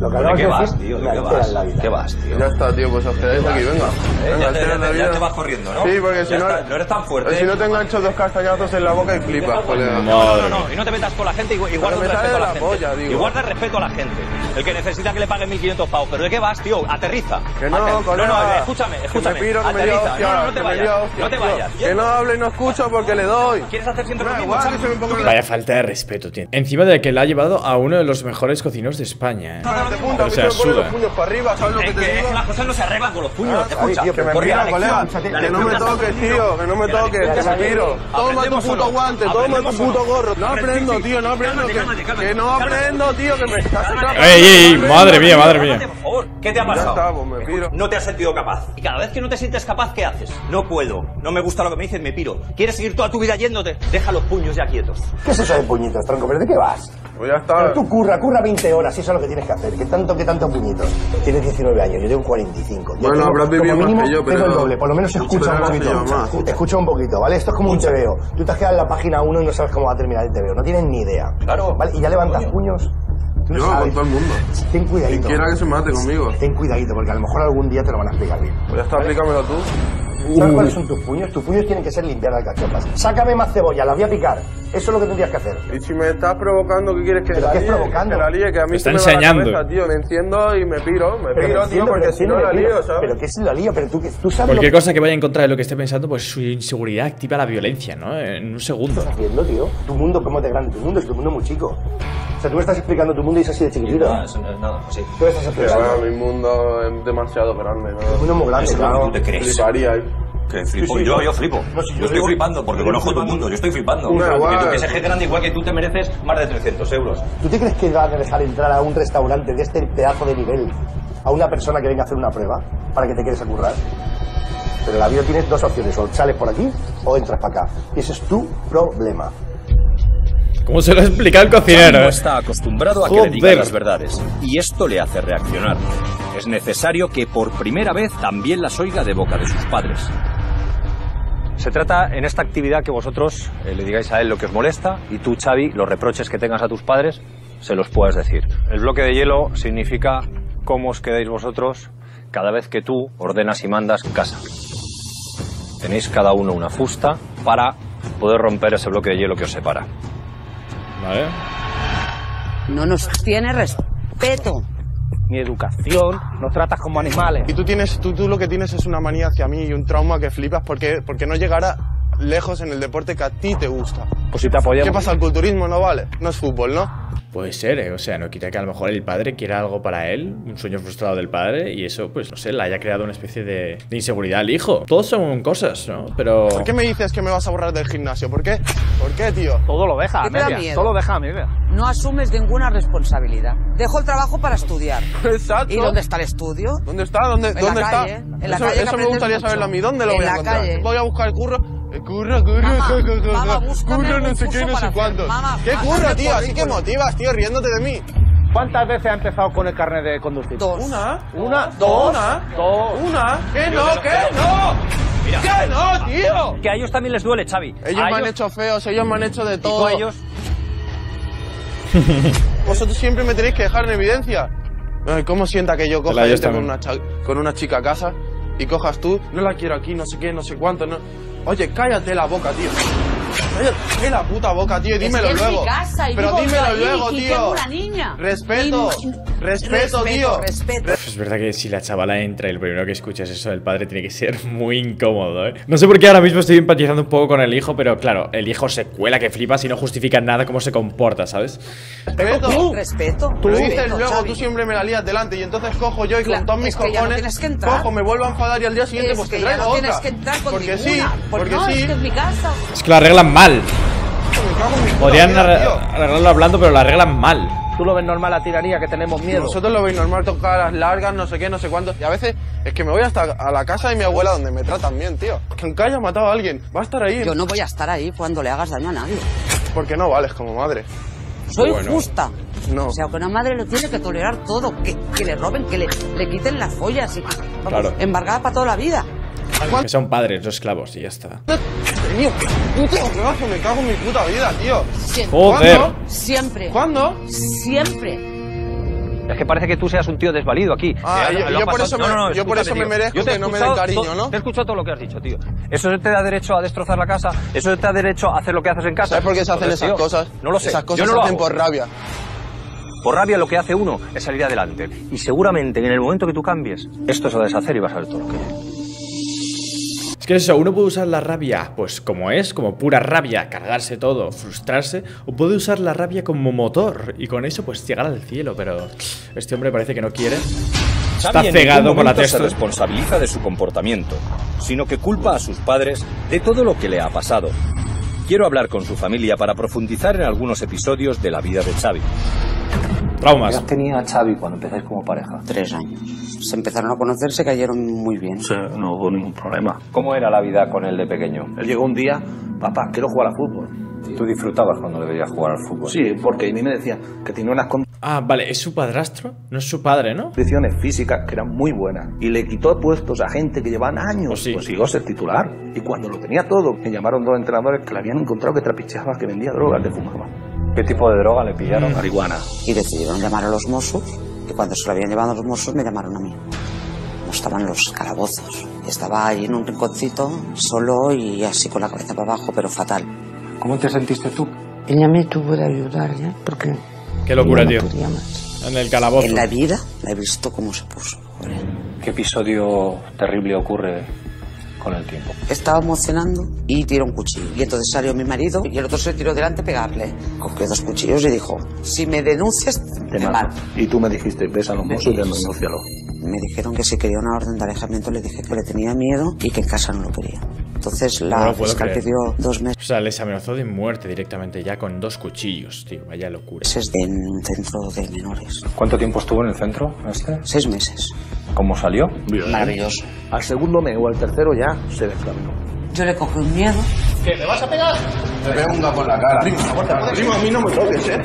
Lo que ¿De qué vas, decir, tío? ¿De qué vas? la vida. ¿Qué vas, tío? Ya está, tío, pues os quedáis aquí, venga. Eh, Venga, ya, te, altera la ya- vida. ya te vas corriendo, ¿no? Sí, porque si no. está, no eres tan fuerte. Si no te engancho dos castañazos en la boca y flipas, colega. No, no, no, y no te metas con la gente y, gu- y guarda respeto a la, la gente. polla, digo. Y guarda respeto a la gente. El que necesita que le paguen 1.500 pavos. ¿Pero de qué vas, tío? Aterriza. Que no, Ater- colega. No, no, escúchame, escúchame. Que me piro, que me lío Aterriza. hostia, no, no, no te vayas. hostia, No te vayas. Que no hable y no escucho porque le doy. ¿Quieres hacer siempre lo mismo, Vaya falta de respeto, tío. Encima de que le ha llevado a uno de los mejores cocineros de España, ¿eh? No, no, de punta, Pero a mí se se me ponen suda. los puños para arriba, ¿sabes lo que Es te que digo? las cosas no se arreglan con los puños. Ah, Escucha, que me mira, colega, que no me toques, tío, que no me toques, que me miro. Toma tu puto guante, toma tu puto gorro. No aprendo, tío, no aprendo, que, no aprendo, tío, que me estás. Ey, ey, madre mía, madre mía. Por favor, ¿qué te ha pasado? No te has sentido capaz. Y cada vez que no te sientes capaz, ¿qué haces? No puedo. No me gusta lo que me dices, me piro. ¿Quieres seguir toda tu vida yéndote? Deja los puños ya quietos. ¿Qué es eso de puñitos, tronco? ¿Pero de qué vas? Pues ya está. Pero tú curra, curra 20 horas, eso es lo que tienes que hacer. ¿Qué tanto, qué tanto puñitos? Tienes 19 años, yo tengo 45. Yo Bueno, tengo, habrás vivido como más mínimo, que yo, pero- tengo el doble, por lo menos Mucho escucha un poquito. que más. Escucha un poquito, ¿vale? Esto es como un TVO. Tú te has quedado en la página 1 y no sabes cómo va a terminar el TVO, no tienes ni idea. Claro. ¿Vale? Y ya levantas puños. No Yo, sabes. con todo el mundo. Ten cuidadito. Quien quiera que se mate conmigo. Ten cuidadito, porque a lo mejor algún día te lo van a explicar bien. Pues ya está, explícamelo tú. ¿Sabes cuáles son tus puños? Tus puños tienen que ser limpiar las cachopas. Sácame más cebolla, las voy a picar. Eso es lo que tendrías que hacer. Y si me estás provocando, ¿qué quieres que ¿Pero la qué es líe? provocando? Que la líe, que a mí Te se está me va la enseñando. cabeza, tío. Me enciendo y me piro. Me Pero piro, tío, porque si no la lío. ¿sabes? Pero que es la lío, pero tú, tú sabes Cualquier lo cosa que vaya en contra de lo que esté pensando, pues su inseguridad activa la violencia, ¿no? En un segundo. que estás haciendo, tío. Tu mundo, ¿cómo de grande? Tu mundo es tu mundo muy chico. O sea, tú me estás explicando tu mundo y es así de chiquitito. Nada, eso no es nada. Pues sí. Tú me estás explicando. bueno, mi mundo es demasiado grande, ¿no? Tu mundo es muy grande, es claro. tú te crees. Fliparía ahí. Que flipo. Sí, sí, yo, no. yo flipo. No, sí, yo yo estoy digo- flipando porque conozco tu flipando. mundo. Yo estoy flipando. Igual. tú piensas que es grande igual que tú te mereces más de 300 euros. ¿Tú te crees que van a dejar entrar a un restaurante de este pedazo de nivel a una persona que venga a hacer una prueba para que te quedes a currar? Pero la vida tienes dos opciones, o sales por aquí o entras para acá. Y ese es tu problema. ¿Cómo se lo ha explicado el cocinero? No eh? está acostumbrado a que le digan las verdades y esto le hace reaccionar. Es necesario que por primera vez también las oiga de boca de sus padres. Se trata en esta actividad que vosotros eh, le digáis a él lo que os molesta y tú, Xavi, los reproches que tengas a tus padres, se los puedas decir. El bloque de hielo significa cómo os quedáis vosotros cada vez que tú ordenas y mandas casa. Tenéis cada uno una fusta para poder romper ese bloque de hielo que os separa. Vale. No nos tiene respeto. Mi educación, nos tratas como animales. Y tú tienes, tú, tú lo que tienes es una manía hacia mí y un trauma que flipas porque, porque no llegará lejos en el deporte que a ti te gusta. Pues si te apoyamos. ¿Qué pasa? El culturismo no vale. No es fútbol, ¿no? Puede ser, ¿eh? o sea, no quita que a lo mejor el padre quiera algo para él, un sueño frustrado del padre, y eso, pues no sé, le haya creado una especie de, de inseguridad al hijo. Todos son cosas, ¿no? Pero. ¿Por qué me dices que me vas a borrar del gimnasio? ¿Por qué? ¿Por qué, tío? Todo lo deja, ¿Qué te da Amelia. miedo? Todo lo deja, Amelia. No asumes ninguna responsabilidad. Dejo el trabajo para estudiar. Exacto. ¿Y dónde está el estudio? ¿Dónde está? ¿Dónde, En la dónde calle, está? en la eso calle eso me gustaría mucho. saberlo a mí. ¿Dónde lo En voy a la encontrar? calle. Voy a buscar el curro. Curro, curro, Mamá, curro, búscame curro, no sé qué, no sé cuántos. ¿Qué curro, tío? Así que motivas, tío, riéndote de mí. ¿Cuántas veces ha empezado con el carnet de conducir? Dos. Una, Una, dos, una, dos. una. ¿Qué no? ¿Qué no? ¿Qué no, tío? Que a ellos también les duele, Xavi. Ellos A me han ellos- hecho feos, ellos me han hecho de ¿Y todo. tú a ellos? Vosotros siempre me tenéis que dejar en evidencia. Ay, ¿Cómo sienta que yo coja con una, con una chica a casa y cojas tú? No la quiero aquí, no sé qué, no sé cuánto. No. Oye, cállate la boca, tío. Cállate la puta boca, tío, y dímelo es que luego. Es mi casa y Pero vivo dímelo ahí luego, y tío. tengo una niña. Respeto, Y- respeto, tío. Respeto. Es verdad que si la chavala entra y lo primero que escucha es eso del padre, tiene que ser muy incómodo, ¿eh? No sé por qué ahora mismo estoy empatizando un poco con el hijo, pero claro, el hijo se cuela que flipas y no justifica nada cómo se comporta, ¿sabes? Respeto. Respeto. Tú lo dices respeto, luego, Xavi. tú siempre me la lías delante y entonces cojo yo y Claro, con todos mis es que ya no cojones tienes que entrar. cojo, me vuelvo a enfadar y al día siguiente Es pues que te ya traigo no otra. tienes que entrar con porque ninguna. sí, Pues porque no, sí. es que es mi casa. Es que lo arreglan mal. Podrían arreglarlo hablando, pero lo arreglan mal. Tú lo ves normal la tiranía, que tenemos miedo. Vosotros lo veis normal, tocar las largas, no sé qué, no sé cuánto. Y a veces es que me voy hasta a la casa de mi abuela donde me tratan bien, tío. Que aunque haya matado a alguien, va a estar ahí. Yo no voy a estar ahí cuando le hagas daño a nadie. Porque no vales como madre. Soy Bueno. justa. No. O sea, que una madre lo tiene que tolerar todo. Que, que le roben, que le, le quiten las joyas. Y, vamos, Claro. Embargada para toda la vida. Que son padres, no esclavos, y ya está. Tío, puto me cago en mi puta vida, tío. Siempre. Joder. ¿Cuándo? Siempre. ¿Cuándo? Siempre. Es que parece que tú seas un tío desvalido aquí. Ah, yo- por eso me- yo por eso me merezco Yo te que no me den cariño, ¿no? Te he escuchado todo lo que has dicho, tío. Eso te da derecho a destrozar la casa. Eso te da derecho a hacer lo que haces en casa. ¿Sabes por qué se hacen Entonces, esas tío, cosas? No lo sé. Esas cosas Yo no se lo hacen hago. por rabia. Por rabia lo que hace uno es salir adelante. Y seguramente en el momento que tú cambies, esto se va a deshacer y vas a ver todo lo que Es que eso, uno puede usar la rabia, pues como es, como pura rabia, cargarse todo, frustrarse, o puede usar la rabia como motor y con eso pues llegar al cielo, pero este hombre parece que no quiere. Está Xavi cegado por la momento se responsabiliza de su comportamiento, sino que culpa a sus padres de todo lo que le ha pasado. Quiero hablar con su familia para profundizar en algunos episodios de la vida de Xavi. Traumas. ¿Qué edad tenía Xavi cuando empezáis como pareja? Tres años. Se empezaron a conocer, se cayeron muy bien. Sí, no hubo ningún problema. ¿Cómo era la vida con él de pequeño? Él llegó un día, papá, quiero jugar al fútbol. ¿Tú disfrutabas cuando le veías jugar al fútbol? Sí, porque a mí me decían que tenía unas Ah, vale, ¿es su padrastro? No es su padre, ¿no? condiciones físicas que eran muy buenas. Y le quitó puestos a gente que llevaban años. Pues llegó a ser titular. Y cuando lo tenía todo, me llamaron dos entrenadores que le habían encontrado que trapicheaba, que vendía drogas, que fumaba. ¿Qué tipo de droga le pillaron? Marihuana. Y decidieron llamar a los Mossos. Y cuando se lo habían llevado a los Mossos, me llamaron a mí. No estaban los calabozos. Estaba ahí en un rinconcito, solo y así con la cabeza para abajo, pero fatal. ¿Cómo te sentiste tú? Ella me tuvo de ayudar ya, porque Qué locura, tío. más. En el calabozo. En la vida la he visto cómo se puso. ¿Qué episodio terrible ocurre con el tiempo? Estaba emocionando y tiró un cuchillo. Y entonces salió mi marido y el otro se tiró delante a pegarle. Cogió dos cuchillos y dijo, si me denuncias, Te te mato. mato. Y tú me dijiste, ves a los mozos y denúncialo. Me dijeron que si quería una orden de alejamiento le dije que le tenía miedo y que en casa no lo quería. Entonces No la fiscal creer. pidió dos meses O sea, les amenazó de muerte directamente ya con dos cuchillos, tío. Vaya locura. en un centro de menores. ¿Cuánto tiempo estuvo en el centro este? Seis meses. ¿Cómo salió? Maravilloso. Al segundo mes o al tercero ya se descaminó. Yo le cogí un miedo. ¿Qué? ¿Me vas a pegar? Me pega un en la cara. Primo, primo, a mí no me toques, ¿eh?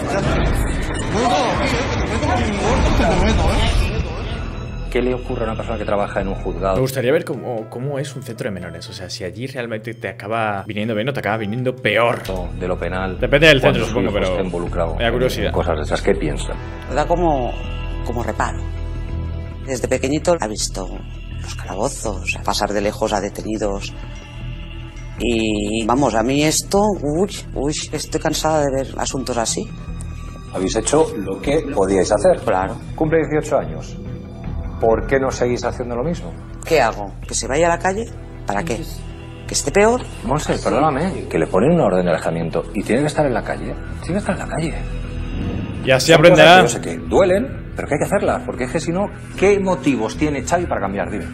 ¿Qué le ocurre a una persona que trabaja en un Me juzgado? gustaría ver cómo, cómo es un centro de menores. O sea, si allí realmente te acaba viniendo bien o te acaba viniendo peor. De lo penal. Depende del centro, su supongo, pero. esté involucrado Me da curiosidad. en Cosas de esas, ¿qué piensa? Me da como, como reparo. Desde pequeñito ha visto los calabozos, pasar de lejos a detenidos. Y vamos, a mí esto, uy, uy, estoy cansada de ver asuntos así. Habéis hecho lo que podíais hacer. Claro. Cumple 18 años. ¿Por qué no seguís haciendo lo mismo? ¿Qué hago? ¿Que se vaya a la calle? ¿Para qué? ¿Que esté peor? Monse, perdóname, que le ponen una orden de alejamiento y tiene que estar en la calle. Tiene que estar en la calle. Y así Son aprenderá. cosas que yo sé que duelen, pero que hay que hacerlas, porque es que si no, ¿qué motivos tiene Xavi para cambiar? Dime.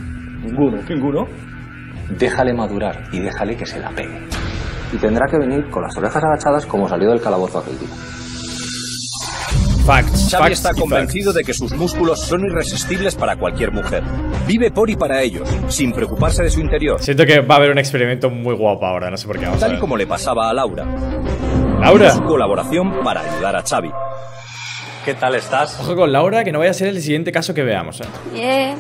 Ninguno. Ninguno. Déjale madurar y déjale que se la pegue. Y tendrá que venir con las orejas agachadas como salió del calabozo aquel día. Facts. Xavi facts está convencido de que sus músculos son irresistibles para cualquier mujer. Vive por y para ellos, sin preocuparse de su interior. Siento que va a haber un experimento muy guapo ahora, no sé por qué. Vamos a Tal y como le pasaba a Laura. Laura. Su colaboración para ayudar a Xavi. ¿Qué tal estás? Ojo con Laura, que no vaya a ser el siguiente caso que veamos. ¿eh? Bien.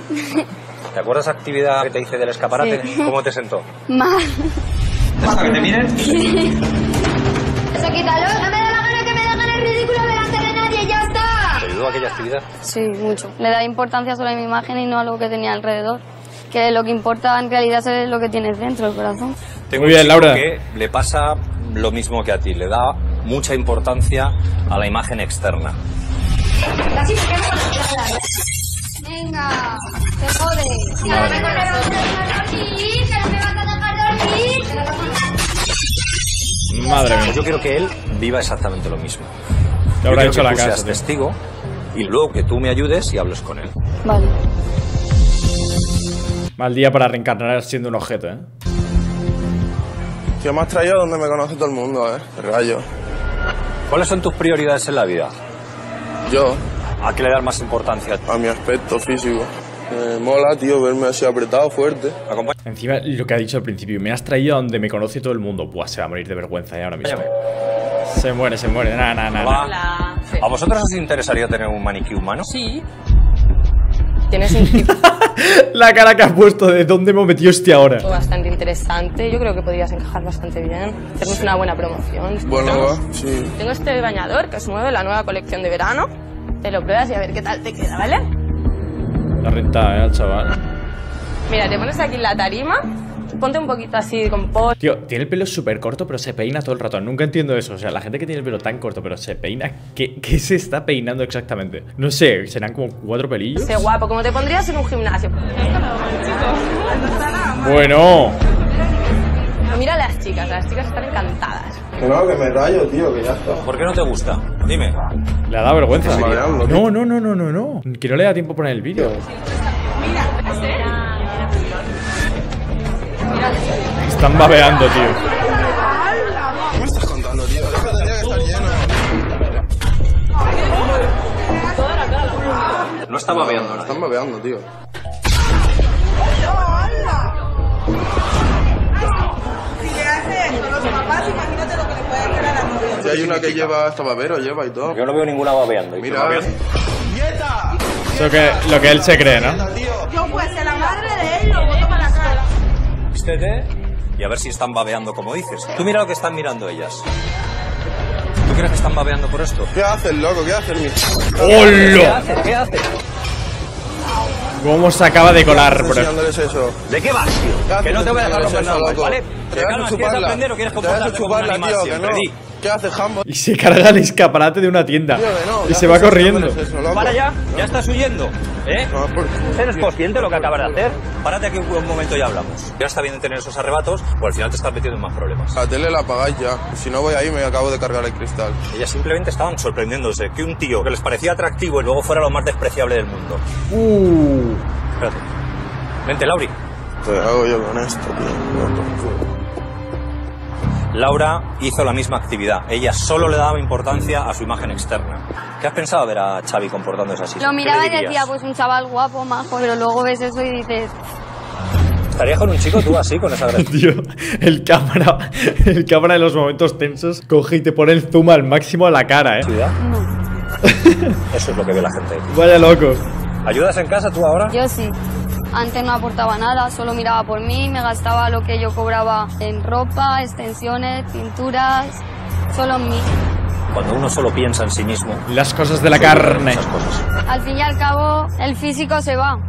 ¿Te acuerdas la actividad que te hice del escaparate? Sí. ¿Cómo te sentó? Mal. ¿Para que te miren? Eso quítalo. No me da la gana que me hagan el ridículo ayudó aquella actividad? Sí, mucho. Le da importancia solo a mi imagen y no a lo que tenía alrededor. Que lo que importa en realidad es lo que tienes dentro, el corazón. Tengo Muy bien, Laura. que le pasa lo mismo que a ti. Le da mucha importancia a la imagen externa. Casi me quedo con la Venga, te jode. Que no me van a dejar dormir, que no me van a dejar dormir. Madre mía. Yo quiero que él viva exactamente lo mismo. Yo habrá hecho que la casa, seas testigo y luego que tú me ayudes y hables con él. Vale. Mal día para reencarnar siendo un objeto, ¿eh? Tío, me has traído donde me conoce todo el mundo, ¿eh? Rayo. ¿Cuáles son tus prioridades en la vida? Yo, ¿A qué le das más importancia? a mi aspecto físico. Me mola, tío, verme así apretado, fuerte. Encima, lo que ha dicho al principio, me has traído a donde me conoce todo el mundo. Buah, se va a morir de vergüenza ya ahora mismo. Se muere, se muere. Nah, nah, nah, Hola. ¿A vosotros os interesaría tener un maniquí humano? Sí. Tienes un tipo La cara que has puesto de dónde me metió este ahora. bastante interesante. Yo creo que podrías encajar bastante bien. Hacernos una buena promoción. Bueno, va, sí. Tengo este bañador que es nuevo, la nueva colección de verano. Te lo pruebas y a ver qué tal te queda, ¿vale? La renta, eh, al chaval. Mira, te pones aquí en la tarima, ponte un poquito así con pos. Tío, tiene el pelo súper corto, pero se peina todo el rato. Nunca entiendo eso. O sea, la gente que tiene el pelo tan corto, pero se peina, ¿qué, qué se está peinando exactamente? No sé, serán como cuatro pelillos. Sé guapo, como te pondrías en un gimnasio. Bueno, mira a las chicas, las chicas están encantadas. Que no, que me rayo, tío, que ya está. ¿Por qué no te gusta? Dime. Le ha dado vergüenza. No, no, no, no, no, no. Que no le da tiempo a poner el vídeo. Están babeando, tío. ¿Qué me estás contando, tío? Esto tendría que estar lleno. No está babeando, ¿no? Están babeando, tío. Si le hace esto a los papás, imagínate lo que le puede hacer a la novia. Si hay una que lleva hasta babero, lleva y todo. Yo no veo ninguna babeando. ¿Y tú Mira, babeas? Eso que, lo que él se cree, ¿no? Yo fuese la madre de él, Y a ver si están babeando como dices. Tú mira lo que están mirando ellas. ¿Tú crees que están babeando por esto? ¿Qué haces, loco? ¿Qué haces, mi? ¿Qué ¡Hola! haces? ¿Qué haces? ¿Cómo se acaba de colar, bro? eso? ¿De qué vas, tío? ¿Qué Que no te voy a dejar romper nada, eso, loco? ¿vale? ¿Te Te vas a calmas, ¿quieres chuparla? aprender o quieres ¿Te vas a comportarte como un chuparla, animal tío? Que no. ¿Qué haces, Jambo? Y se carga el escaparate de una tienda. Tío, no, Y ¿qué se va corriendo. eso? Para ya, ya estás huyendo. ¿Eh? No, por- ¿Eres consciente de lo que acabas de hacer? Párate aquí un momento y hablamos. Ya está bien tener esos arrebatos, o al final te estás metiendo en más problemas. La tele la apagáis ya. Si no voy ahí, me acabo de cargar el cristal. Ellas simplemente estaban sorprendiéndose que un tío que les parecía atractivo y luego fuera lo más despreciable del mundo. Uh. Espérate. Vente, Lauri. ¿Qué hago yo con esto, tío? No. Laura hizo la misma actividad. Ella solo le daba importancia a su imagen externa. ¿Qué has pensado ver a Xavi comportándose así? Lo ¿Qué miraba y decía, pues un chaval guapo, majo, pero luego ves eso y dices, ¿Estarías con un chico tú así, con esa agresividad? Tío, el cámara, el cámara de los momentos tensos coge y te pone el zoom al máximo a la cara, eh. Eso es lo que ve la gente. Vaya loco. ¿Ayudas en casa tú ahora? yo sí. Antes no aportaba nada, solo miraba por mí, me gastaba lo que yo cobraba en ropa, extensiones, pinturas, solo en mí. Cuando uno solo piensa en sí mismo. Las cosas de la carne. cosas. Al fin y al cabo, el físico se va.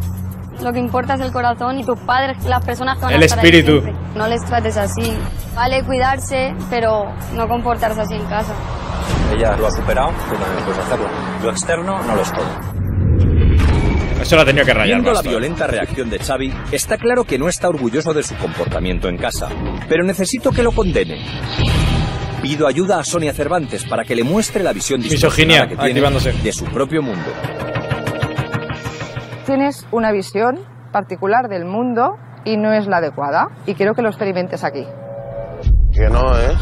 Lo que importa es el corazón y tus padres, las personas que van a El estar espíritu. siempre. No les trates así. Vale cuidarse, pero no comportarse así en casa. Ella lo ha superado, tú también puedes hacerlo. Lo externo no lo es todo. Eso lo ha tenido que rayar Viendo la violenta reacción de Xavi, está claro que no está orgulloso de su comportamiento en casa, pero necesito que lo condene. Pido ayuda a Sonia Cervantes para que le muestre la visión Misoginia, distorsionada que tiene activándose. de su propio mundo. Tienes una visión particular del mundo y no es la adecuada. Y quiero que lo experimentes aquí. Que no, ¿eh?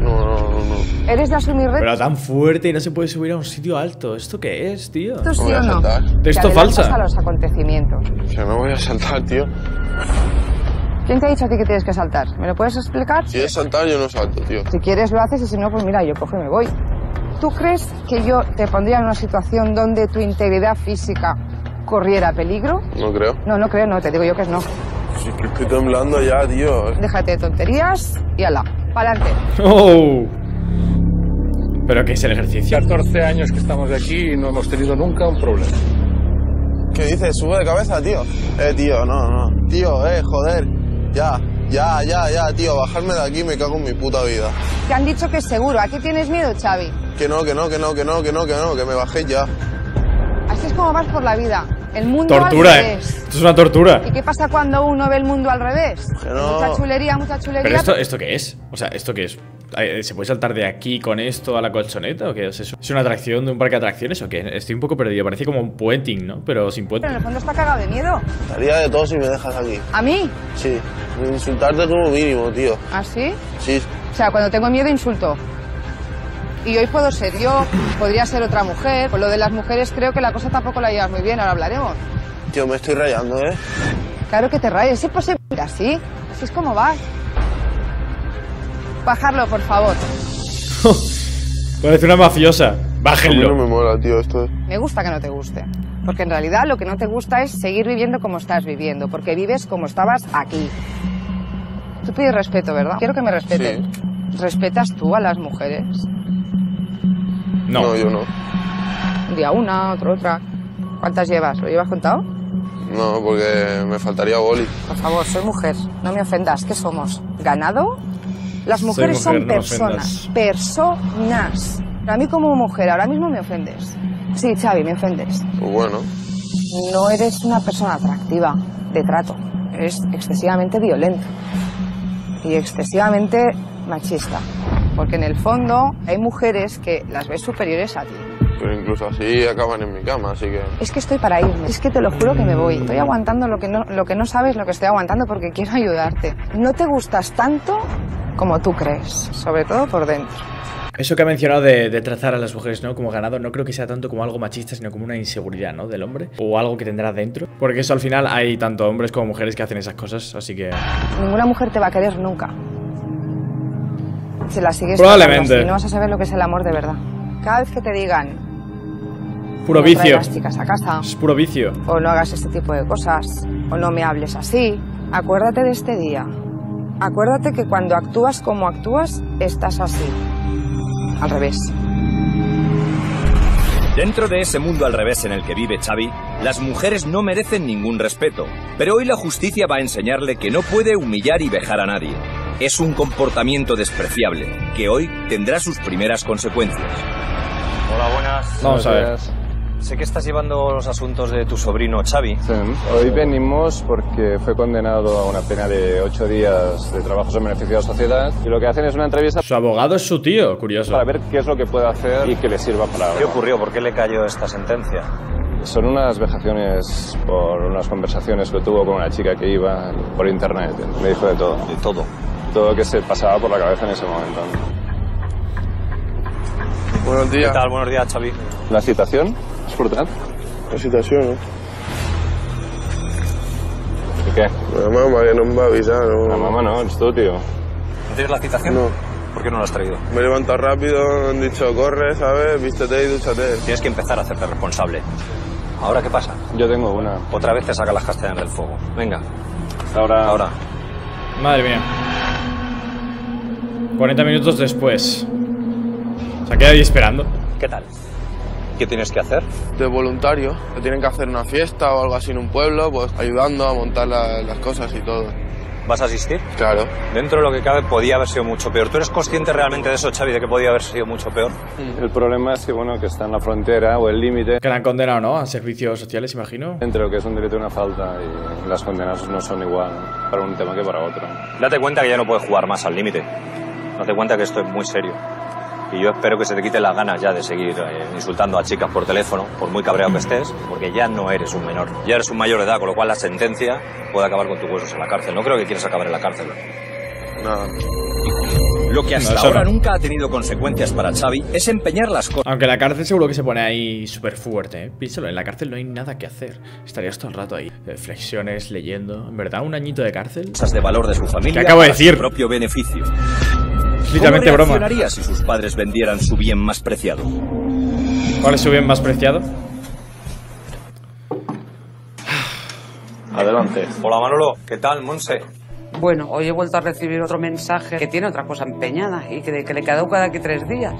No, no, no, no. ¿Eres de asumir retos? Pero tan fuerte y no se puede subir a un sitio alto. ¿Esto qué es, tío? ¿Esto sí o no? adelantas falsa. a los acontecimientos. Que no voy a saltar, tío. ¿Quién te ha dicho a ti que tienes que saltar? ¿Me lo puedes explicar? Si es saltar, yo no salto, tío. Si quieres lo haces y si no, pues mira, yo cojo y me voy. ¿Tú crees que yo te pondría en una situación donde tu integridad física corriera peligro? No creo. No, no creo, no, te digo yo que es no. Sí, que estoy temblando ya, tío. Déjate de tonterías y ala, pa'lante. Oh. ¿Pero qué es el ejercicio? 14 años que estamos aquí y no hemos tenido nunca un problema. ¿Qué dices? ¿Sube de cabeza, tío? Eh, tío, no, no. Tío, eh, joder. Ya, ya, ya, ya, tío. Bajarme de aquí me cago en mi puta vida. Te han dicho que es seguro. ¿A qué tienes miedo, Xavi? Que no, que no, que no, que no, que no, que no, que me bajé ya. Así es como vas por la vida. El mundo Tortura, al eh. revés. Esto es una tortura. ¿Y qué pasa cuando uno ve el mundo al revés? No. Mucha chulería, mucha chulería. ¿Pero esto, esto qué es? O sea, ¿esto qué es? Eh, ¿Se puede saltar de aquí con esto a la colchoneta o qué es eso? ¿Es una atracción de un parque de atracciones o qué? Estoy un poco perdido. Parece como un puenting, ¿no? Pero sin Pero en el fondo está cagado de miedo. Haría de todo si me dejas aquí. ¿A mí? Sí. Insultarte como mínimo, tío. ¿Ah, sí? Sí. O sea, cuando tengo miedo insulto. Y hoy puedo ser yo, podría ser otra mujer. Con lo de las mujeres creo que la cosa tampoco la llevas muy bien, ahora hablaremos. Tío, me estoy rayando, ¿eh? Claro que te rayes, es posible así. Así es como vas. Bajarlo, por favor. Parece una mafiosa. A mí no Bájenlo. me mola, tío, esto. Me gusta que no te guste. Porque en realidad lo que no te gusta es seguir viviendo como estás viviendo, porque vives como estabas aquí. Tú pides respeto, ¿verdad? Quiero que me respeten. ¿Respetas tú a las mujeres? No. No, yo no. Un día una, otro otra. ¿Cuántas llevas? ¿Lo llevas contado? No, porque me faltaría boli. Por favor, soy mujer. No me ofendas. ¿Qué somos? ¿Ganado? Las mujeres mujer, son no personas. Personas. A mí como mujer ahora mismo me ofendes. Sí, Xavi, me ofendes. Pues bueno. No eres una persona atractiva de trato. Eres excesivamente violento. y excesivamente machista. Porque en el fondo hay mujeres que las ves superiores a ti. Pero incluso así acaban en mi cama, así que... Es que estoy para irme, es que te lo juro que me voy. Estoy aguantando lo que no, lo que no sabes lo que estoy aguantando porque quiero ayudarte. No te gustas tanto como tú crees, sobre todo por dentro. Eso que ha mencionado de, de tratar a las mujeres, ¿no? Como ganado, no creo que sea tanto como algo machista, sino como una inseguridad, ¿no? Del hombre. O algo que tendrá dentro. Porque eso al final hay tanto hombres como mujeres que hacen esas cosas, así que... Ninguna mujer te va a querer nunca. Si la sigues Probablemente. no vas a saber lo que es el amor de verdad. Cada vez que te digan Puro no vicio. las chicas a casa, Es puro vicio. o no hagas este tipo de cosas, o no me hables así, acuérdate de este día. Acuérdate que cuando actúas como actúas, estás así. Al revés. Dentro de ese mundo al revés en el que vive Xavi, las mujeres no merecen ningún respeto. Pero hoy la justicia va a enseñarle que no puede humillar y vejar a nadie. Es un comportamiento despreciable, que hoy tendrá sus primeras consecuencias. Hola, buenas. Vamos a ver. Sé que estás llevando los asuntos de tu sobrino Xavi. Hoy venimos porque fue condenado a una pena de ocho días de trabajos en beneficio de la sociedad y lo que hacen es una entrevista Su abogado es su tío, curioso. para ver qué es lo que puede hacer y que le sirva para ¿Qué ocurrió? ¿Por qué le cayó esta sentencia? Son unas vejaciones por unas conversaciones que tuvo con una chica que iba por internet. Me dijo de todo. De todo. Todo lo que se pasaba por la cabeza en ese momento. Buenos días. ¿Qué tal? Buenos días, Xavi. ¿La citación? ¿Es por tal? La situación, ¿no? ¿Y qué? La mamá que no me va a avisar, ¿no? La mamá no, es tú, tío. ¿No tienes la citación? No. ¿Por qué no la has traído? Me he levantado rápido, han dicho corre, ¿sabes? Vístete y dúchate. Tienes que empezar a hacerte responsable. ¿Ahora qué pasa? Yo tengo una. Otra vez te saca las castañas del fuego. Venga, Ahora. ahora. Madre mía. 40 minutos después. Se ha quedado ahí esperando. ¿Qué tal? ¿Qué tienes que hacer? De voluntario, que tienen que hacer una fiesta o algo así en un pueblo, pues ayudando a montar la- las cosas y todo. ¿Vas a asistir? Claro. Dentro de lo que cabe podía haber sido mucho peor. ¿Tú eres consciente realmente de eso, Xavi, de que podía haber sido mucho peor? El problema es que, bueno, que está en la frontera o el límite Que la han condenado, ¿no? A servicios sociales, imagino. entre lo que es un delito y una falta y las condenas no son igual para un tema que para otro. Date cuenta que ya no puedes jugar más al límite. Date cuenta que esto es muy serio. Y yo espero que se te quiten las ganas ya de seguir eh, insultando a chicas por teléfono, por muy cabreado que estés, porque ya no eres un menor. Ya eres un mayor de edad, con lo cual la sentencia puede acabar con tus huesos en la cárcel. No creo que quieras acabar en la cárcel. Nada. Lo que hasta No, ahora no. nunca ha tenido consecuencias para Xavi es empeñar las cosas. Aunque la cárcel seguro que se pone ahí súper fuerte, ¿eh? Piénsalo, en la cárcel no hay nada que hacer. Estarías todo el rato ahí. eh, Flexiones, leyendo. En verdad, un añito de cárcel. de valor de su familia ¿Qué acabo de para su decir? propio beneficio. Es literalmente ¿Cómo broma. reaccionaría si sus padres vendieran su bien más preciado? ¿Cuál es su bien más preciado? Adelante. Hola Manolo, ¿qué tal, Monse? Bueno, hoy he vuelto a recibir otro mensaje que tiene otra cosa empeñada y que, que le caduca de aquí tres días.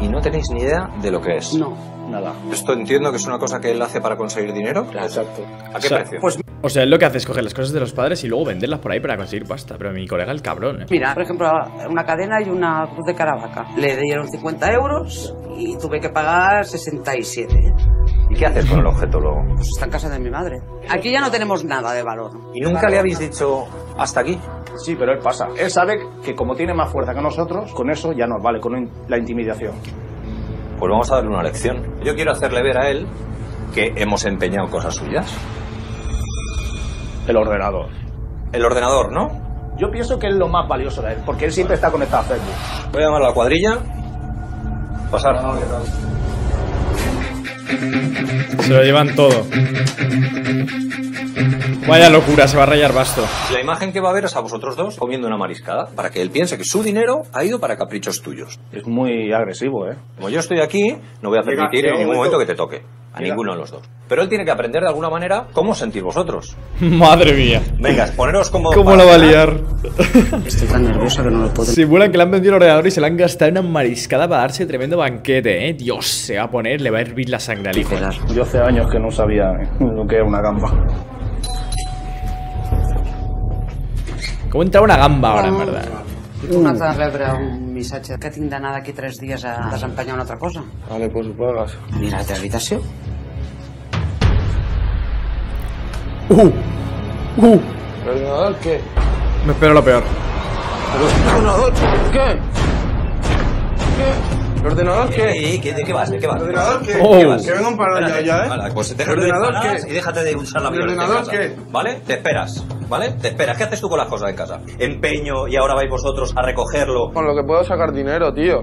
¿Y no tenéis ni idea de lo que es? No. Nada. Esto entiendo que es una cosa que él hace para conseguir dinero. Exacto. ¿A qué O sea, precio? Pues O sea, él lo que hace es coger las cosas de los padres y luego venderlas por ahí para conseguir pasta. Pero mi colega, el cabrón, ¿eh? mira, por ejemplo, una cadena y una cruz de Caravaca. Le dieron 50 euros y tuve que pagar 67. ¿Y qué haces con el objeto luego? Pues está en casa de mi madre. Aquí ya no tenemos nada de valor. ¿Y nunca le habéis dicho hasta aquí? Sí, pero él pasa. Él sabe que como tiene más fuerza que nosotros, con eso ya nos vale, con la intimidación. Pues vamos a darle una lección. Yo quiero hacerle ver a él que hemos empeñado cosas suyas. El ordenador. El ordenador, ¿no? Yo pienso que es lo más valioso de él, porque él siempre está conectado a Facebook. Voy a llamar a la cuadrilla. Pasar. Se lo llevan todo. Vaya locura, se va a rayar basto. La imagen que va a ver es a vosotros dos comiendo una mariscada para que él piense que su dinero ha ido para caprichos tuyos. Es muy agresivo, ¿eh? Como yo estoy aquí, no voy a permitir llega en ningún momento- que te toque. A Llega. ninguno de los dos. Pero él tiene que aprender de alguna manera cómo sentir vosotros. Madre mía. Venga, poneros como. ¿Cómo lo va a liar? Estoy tan nerviosa que no lo puedo. Simulan que le han vendido el ordenador y se le han gastado en una mariscada para darse tremendo banquete, ¿eh? Dios, se va a poner, le va a hervir la sangre al hijo. Yo hace años que no sabía lo que era una gamba. ¿Cómo entra una gamba ahora, en verdad? Tu no t'ha de rebre un missatge que tinc d'anar d'aquí tres dies a desempenyar una altra cosa? Vale, pues pagas. Mira la teva habitació. Uh, uh, ¿El ordenador qué? me espero lo peor. ordenador? ¿Qué? ¿Qué? ¿El ordenador qué? ¿Qué? ¿De qué vas? ¿De qué vas? ¿El ordenador qué? ¿De qué vas? Que vengan para allá ya, ¿eh? Vale, pues te ¿El ordenador qué? y déjate de usar la ¿El violencia en ordenador casa, qué? ¿Vale? Te esperas, ¿vale? Te esperas. ¿Qué haces tú con las cosas en casa? Empeño y ahora vais vosotros a recogerlo. Con lo que puedo sacar dinero, tío.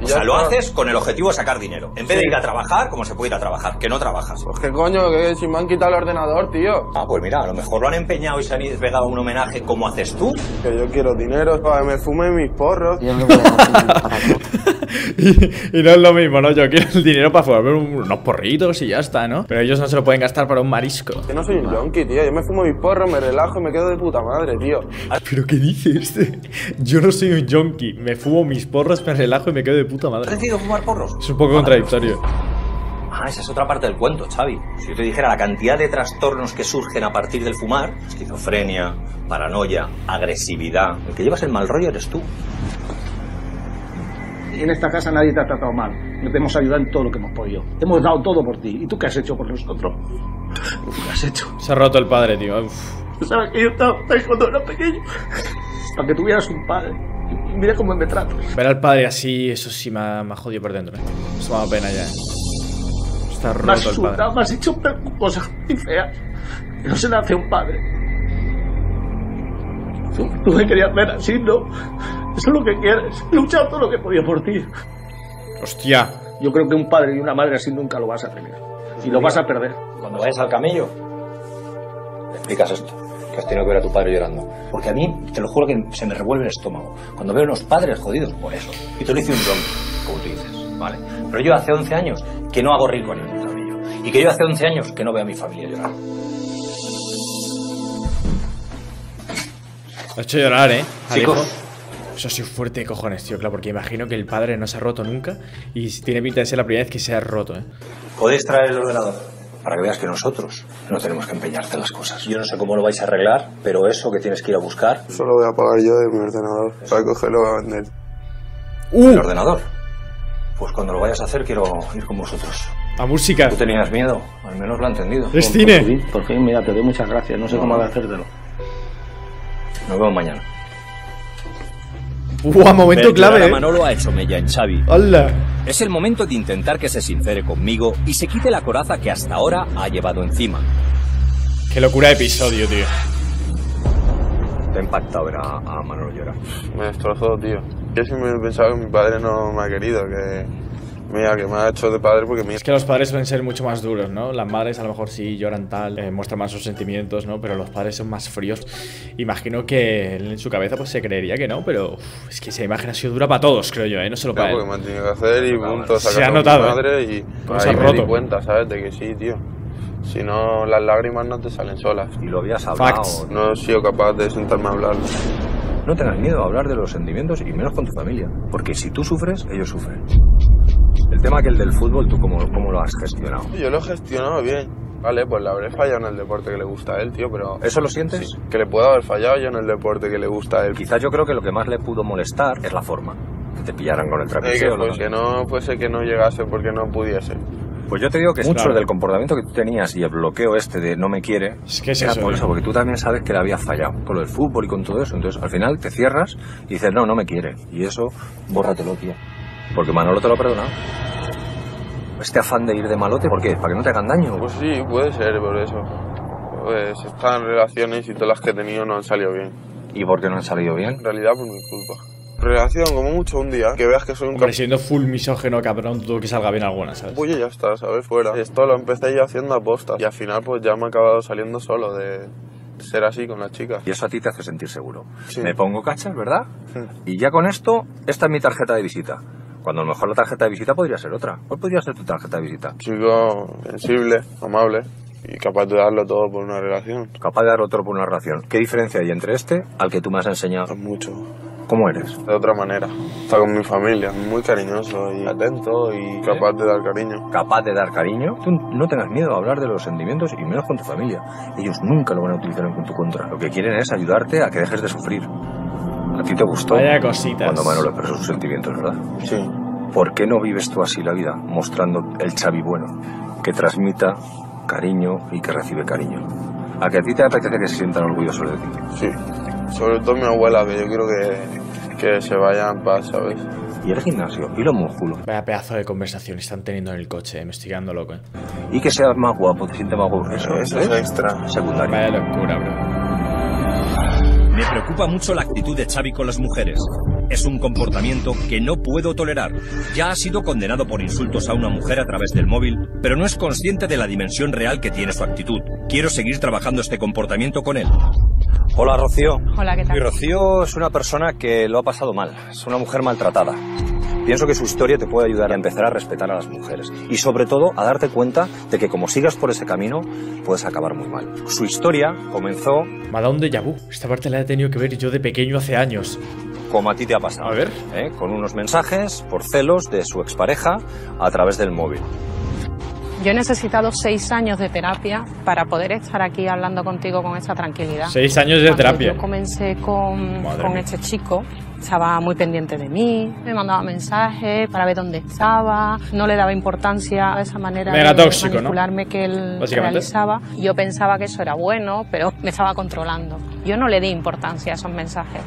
O sea, lo haces con el objetivo de sacar dinero. En vez de ir a trabajar, como se puede ir a trabajar, que no trabajas. Pues qué coño, que si me han quitado el ordenador, tío. Ah, pues mira, a lo mejor lo han empeñado y se han pegado un homenaje como haces tú. Que yo quiero dinero para que me fume mis porros. y, y no es lo mismo, ¿no? Yo quiero el dinero para formar unos porritos y ya está, ¿no? Pero ellos no se lo pueden gastar para un marisco. Que no soy un yonki, tío. Yo me fumo mis porros, me relajo y me quedo de puta madre, tío. ¿Pero qué dices? Yo no soy un junkie. Me fumo mis porros, me relajo y me quedo de puta madre. ¿Has decidido fumar porros? Es un poco contradictorio. Ah, esa es otra parte del cuento, Xavi. Si yo te dijera la cantidad de trastornos que surgen a partir del fumar, esquizofrenia, paranoia, agresividad, el que llevas el mal rollo eres tú. En esta casa nadie te ha tratado mal. No te hemos ayudado en todo lo que hemos podido. Hemos dado todo por ti. ¿Y tú qué has hecho por nosotros? ¿Qué has hecho? Se ha roto el padre, tío. Uf. Sabes que yo estaba ahí cuando era pequeño. Para que tuvieras un padre. Mira cómo me tratas. Ver al padre así, eso sí me ha, me ha jodido por dentro. ¿eh? Eso me da pena ya. ¿eh? Está Me has roto el padre. me has hecho cosas muy feas. Que no se nace un padre. Tú, tú me querías ver así, ¿no? Eso es lo que quieres. He luchado todo lo que podía por ti. Hostia. Yo creo que un padre y una madre así nunca lo vas a tener. Y lo vas a perder. Cuando vayas al camello, le explicas esto. Que has tenido que ver a tu padre llorando. Porque a mí, te lo juro que se me revuelve el estómago. Cuando veo a unos padres jodidos por eso. Y tú le hice un don, como tú dices, ¿vale? Pero yo hace 11 años que no hago rico en ningún camello. Y que yo hace 11 años que no veo a mi familia llorar. Lo ha hecho llorar, ¿eh? Chicos. Eso sí es fuerte de cojones, tío, claro, porque imagino que el padre no se ha roto nunca y tiene pinta de ser la primera vez que se ha roto, ¿eh? Podéis traer el ordenador para que veas que nosotros no tenemos que empeñarte las cosas. Yo no sé cómo lo vais a arreglar, pero eso que tienes que ir a buscar. Eso lo voy a pagar yo de mi ordenador. Para cogerlo a vender. ¿El ordenador? Pues cuando lo vayas a hacer quiero ir con vosotros. A música. Tú tenías miedo, al menos lo he entendido. Es Por- cine. Por fin, por fin, mira, te doy muchas gracias. No sé cómo de hacértelo. Nos vemos mañana. Buah, momento llorar clave, ¿eh? Manolo ha hecho mella en Xavi. ¡Hala! Es el momento de intentar que se sincere conmigo y se quite la coraza que hasta ahora ha llevado encima. Qué locura de episodio, tío. Te ha impactado ver a, a Manolo llorar. Me destrozó, tío. Yo siempre he pensado que mi padre no me ha querido, que... Mira, que me ha hecho de padre porque me... Es que los padres suelen ser mucho más duros, ¿no? Las madres a lo mejor sí lloran tal, eh, muestran más sus sentimientos, ¿no? Pero los padres son más fríos. Imagino que en su cabeza pues se creería que no, pero uf, es que esa imagen ha sido dura para todos, creo yo, ¿eh? No solo para Claro, él. porque me han tenido que hacer y punto, Se ha notado, ¿eh? madre y se ahí me di roto. cuenta, ¿sabes? De que sí, tío. Si no, las lágrimas no te salen solas. Y lo habías hablado. Facts. No he sido capaz de sentarme a hablar. No tengas miedo a hablar de los sentimientos y menos con tu familia. Porque si tú sufres, ellos sufren. El tema que el del fútbol, ¿tú cómo, cómo lo has gestionado? Yo lo he gestionado bien. Vale, pues le habré fallado en el deporte que le gusta a él, tío, pero... ¿Eso lo sientes? Sí, que le puedo haber fallado yo en el deporte que le gusta a él. Quizás yo creo que lo que más le pudo molestar es la forma. Que te pillaran con el ¿no? pues, que no fuese que no llegase porque no pudiese. Pues yo te digo que mucho Claro. del comportamiento que tú tenías y el bloqueo este de no me quiere, Es que es era eso, por ¿eh? eso, porque tú también sabes que le habías fallado con lo del fútbol y con todo eso. Entonces, al final te cierras y dices, no, no me quiere. Y eso, bórratelo, tío. Porque Manolo te lo ha perdonado. Este afán de ir de malote, ¿por qué? ¿Para que no te hagan daño? Pues sí, puede ser por eso. Pues están relaciones y todas las que he tenido no han salido bien. ¿Y por qué no han salido bien? En realidad por mi culpa. Relación, como mucho un día, que veas que soy un Hombre, siendo full misógeno, cabrón, todo que salga bien alguna, ¿sabes? y ya está, ¿sabes? Fuera. Esto lo empecé yo haciendo aposta. Y al final pues ya me ha acabado saliendo solo de ser así con las chicas. Y eso a ti te hace sentir seguro. Sí. Me pongo cachas, ¿verdad? Mm. Y ya con esto, esta es mi tarjeta de visita. Cuando a lo mejor la tarjeta de visita podría ser otra. ¿Cuál podría ser tu tarjeta de visita? Chico sensible, amable y capaz de darlo todo por una relación. Capaz de dar otro por una relación. ¿Qué diferencia hay entre este al que tú me has enseñado? Mucho. ¿Cómo eres? De otra manera. Está con mi familia, muy cariñoso y atento y capaz de dar cariño. Capaz de dar cariño. Tú no tengas miedo a hablar de los sentimientos y menos con tu familia. Ellos nunca lo van a utilizar en tu contra. Lo que quieren es ayudarte a que dejes de sufrir. A ti te gustó Vaya cositas. cuando Manolo expresó sus sentimientos, ¿verdad? Sí. ¿Por qué no vives tú así la vida, mostrando el Xavi bueno, que transmita cariño y que recibe cariño? A que a ti te apetece que se sientan orgullosos de ti. Sí. Sobre todo mi abuela, que yo quiero que, Que se vaya en paz, ¿sabes? ¿Y el gimnasio? ¿Y los músculos? Vaya pedazo de conversación están teniendo en el coche, eh, me estoy quedando loco, eh. Y que seas más guapo, te sientes más guapo. Eso, Eso es extra. Secundario. Vaya locura, bro. Me preocupa mucho la actitud de Xavi con las mujeres. Es un comportamiento que no puedo tolerar. Ya ha sido condenado por insultos a una mujer a través del móvil, pero no es consciente de la dimensión real que tiene su actitud. Quiero seguir trabajando este comportamiento con él. Hola, Rocío. Hola, ¿qué tal? Y Rocío es una persona que lo ha pasado mal. Es una mujer maltratada. Pienso que su historia te puede ayudar a empezar a respetar a las mujeres y sobre todo a darte cuenta de que como sigas por ese camino puedes acabar muy mal. Su historia comenzó Me ha dado un déjà vu. Esta parte la he tenido que ver yo de pequeño hace años. como a ti te ha pasado. A ver. ¿eh? Con unos mensajes por celos de su expareja a través del móvil. Yo he necesitado seis años de terapia para poder estar aquí hablando contigo con esta tranquilidad. Seis años de Cuando terapia. Yo comencé con, con este chico. Estaba muy pendiente de mí, me mandaba mensajes para ver dónde estaba, no le daba importancia a esa manera de tóxico, ¿no? manipularme que él realizaba. Yo pensaba que eso era bueno, pero me estaba controlando. Yo no le di importancia a esos mensajes.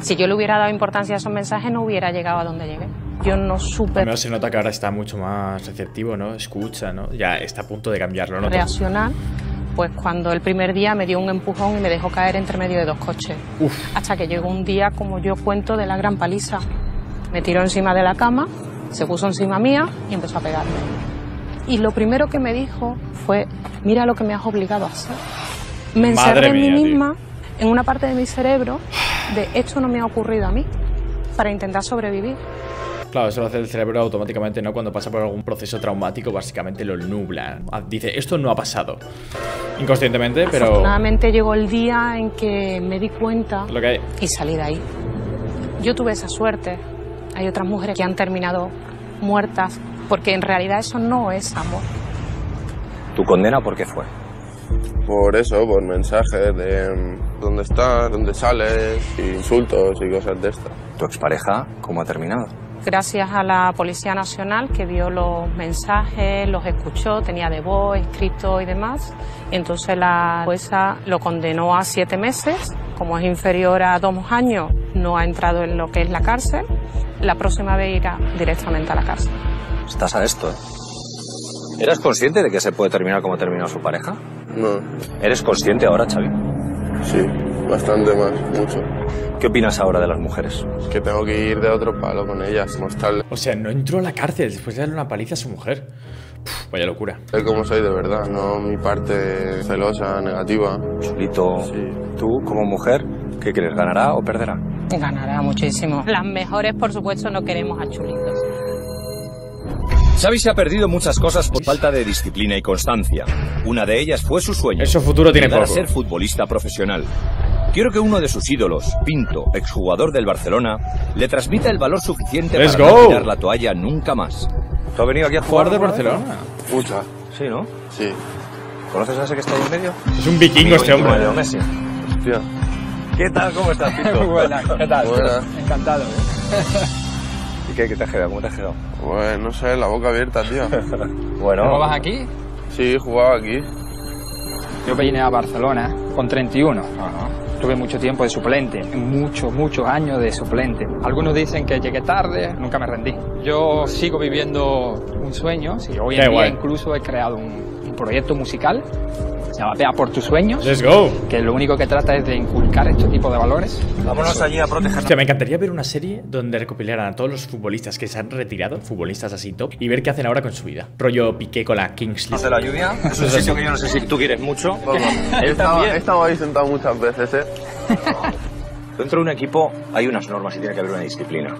Si yo le hubiera dado importancia a esos mensajes, no hubiera llegado a donde llegué. Yo no supe Al se nota que ahora está mucho más receptivo, ¿no? Escucha, ¿no? Ya está a punto de cambiarlo, ¿no? reaccionar, pues cuando el primer día me dio un empujón y me dejó caer entre medio de dos coches. Hasta que llegó un día, como yo cuento, de la gran paliza. Me tiró encima de la cama, se puso encima mía y empezó a pegarme. Y lo primero que me dijo fue, mira lo que me has obligado a hacer. Me encerré en mí tío. misma, en una parte de mi cerebro, de esto no me ha ocurrido a mí, para intentar sobrevivir. Claro, eso lo hace el cerebro automáticamente, ¿no? Cuando pasa por algún proceso traumático, básicamente lo nubla. Ah, Dice, esto no ha pasado. Inconscientemente, pero... Afortunadamente llegó el día en que me di cuenta Lo que hay. y salí de ahí. Yo tuve esa suerte. Hay otras mujeres que han terminado muertas porque en realidad eso no es amor. ¿Tu condena por qué fue? Por eso, por mensajes de mm, dónde estás, dónde sales, y insultos y cosas de estas. ¿Tu expareja cómo ha terminado? Gracias a la Policía Nacional que vio los mensajes, los escuchó, tenía de voz, escrito y demás. Entonces la jueza lo condenó a siete meses. Como es inferior a dos años, no ha entrado en lo que es la cárcel. La próxima vez irá directamente a la cárcel. Estás a esto, ¿eh? ¿Eras consciente de que se puede terminar como ha terminado su pareja? No. ¿Eres consciente ahora, Xavi? Sí, bastante más, mucho. ¿Qué opinas ahora de las mujeres? Que tengo que ir de otro palo con ellas, mostrarles O sea, no entró a la cárcel después de darle una paliza a su mujer. Puf, vaya locura. cómo soy de verdad, no mi parte celosa, negativa. Chulito, tú como mujer, ¿qué crees? ¿Ganará o perderá? Ganará muchísimo. Las mejores, por supuesto, no queremos a chulitos. Xavi se ha perdido muchas cosas por falta de disciplina y constancia. Una de ellas fue su sueño. Eso futuro tiene poco. ser futbolista profesional. Quiero que uno de sus ídolos, Pinto, exjugador del Barcelona, le transmita el valor suficiente Let's para no tirar la toalla nunca más. ¿Tú has venido aquí a jugar? De? Barcelona. Muchas. Sí, ¿no? Sí. ¿Conoces a ese que está ahí en medio? Es un vikingo Amigo este hombre. Leo Messi. Hostia. ¿Qué tal? ¿Cómo estás, Pinto? Muy buena, ¿qué tal? Buena. Encantado. ¿Y qué, qué te has quedado? ¿Cómo te has quedado? Pues no sé, la boca abierta, tío. Bueno. ¿Jugabas aquí? Sí, jugaba aquí. Yo vine a Barcelona con 31. Tuve mucho tiempo de suplente, muchos, muchos años de suplente. Algunos dicen que llegué tarde, nunca me rendí. Yo sigo viviendo un sueño, sí, hoy Qué en día guay. incluso he creado un, un proyecto musical, Vea por tus sueños, Let's go. que lo único que trata es de inculcar este tipo de valores. Vámonos allí a proteger. Hostia, me encantaría ver una serie donde recopilaran a todos los futbolistas que se han retirado, futbolistas así top, y ver qué hacen ahora con su vida. Rollo Piqué con la Kings League. de la lluvia. Es un sitio que yo no sé si tú quieres mucho. He Él también. he estado ahí sentado muchas veces, ¿eh? Dentro de un equipo hay unas normas y tiene que haber una disciplina.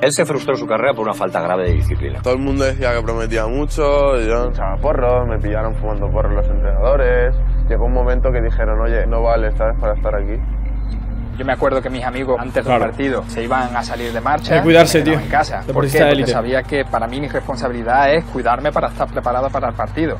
Él se frustró en su carrera por una falta grave de disciplina. Todo el mundo decía que prometía mucho, yo echaba porros, me pillaron fumando porros los entrenadores. Llegó un momento que dijeron, oye, no vale, ¿sabes? Para estar aquí. Yo me acuerdo que mis amigos antes Claro. del partido se iban a salir de marcha. Hay que cuidarse, tío. En casa. ¿Por qué? Porque sabía que para mí mi responsabilidad es cuidarme para estar preparado para el partido.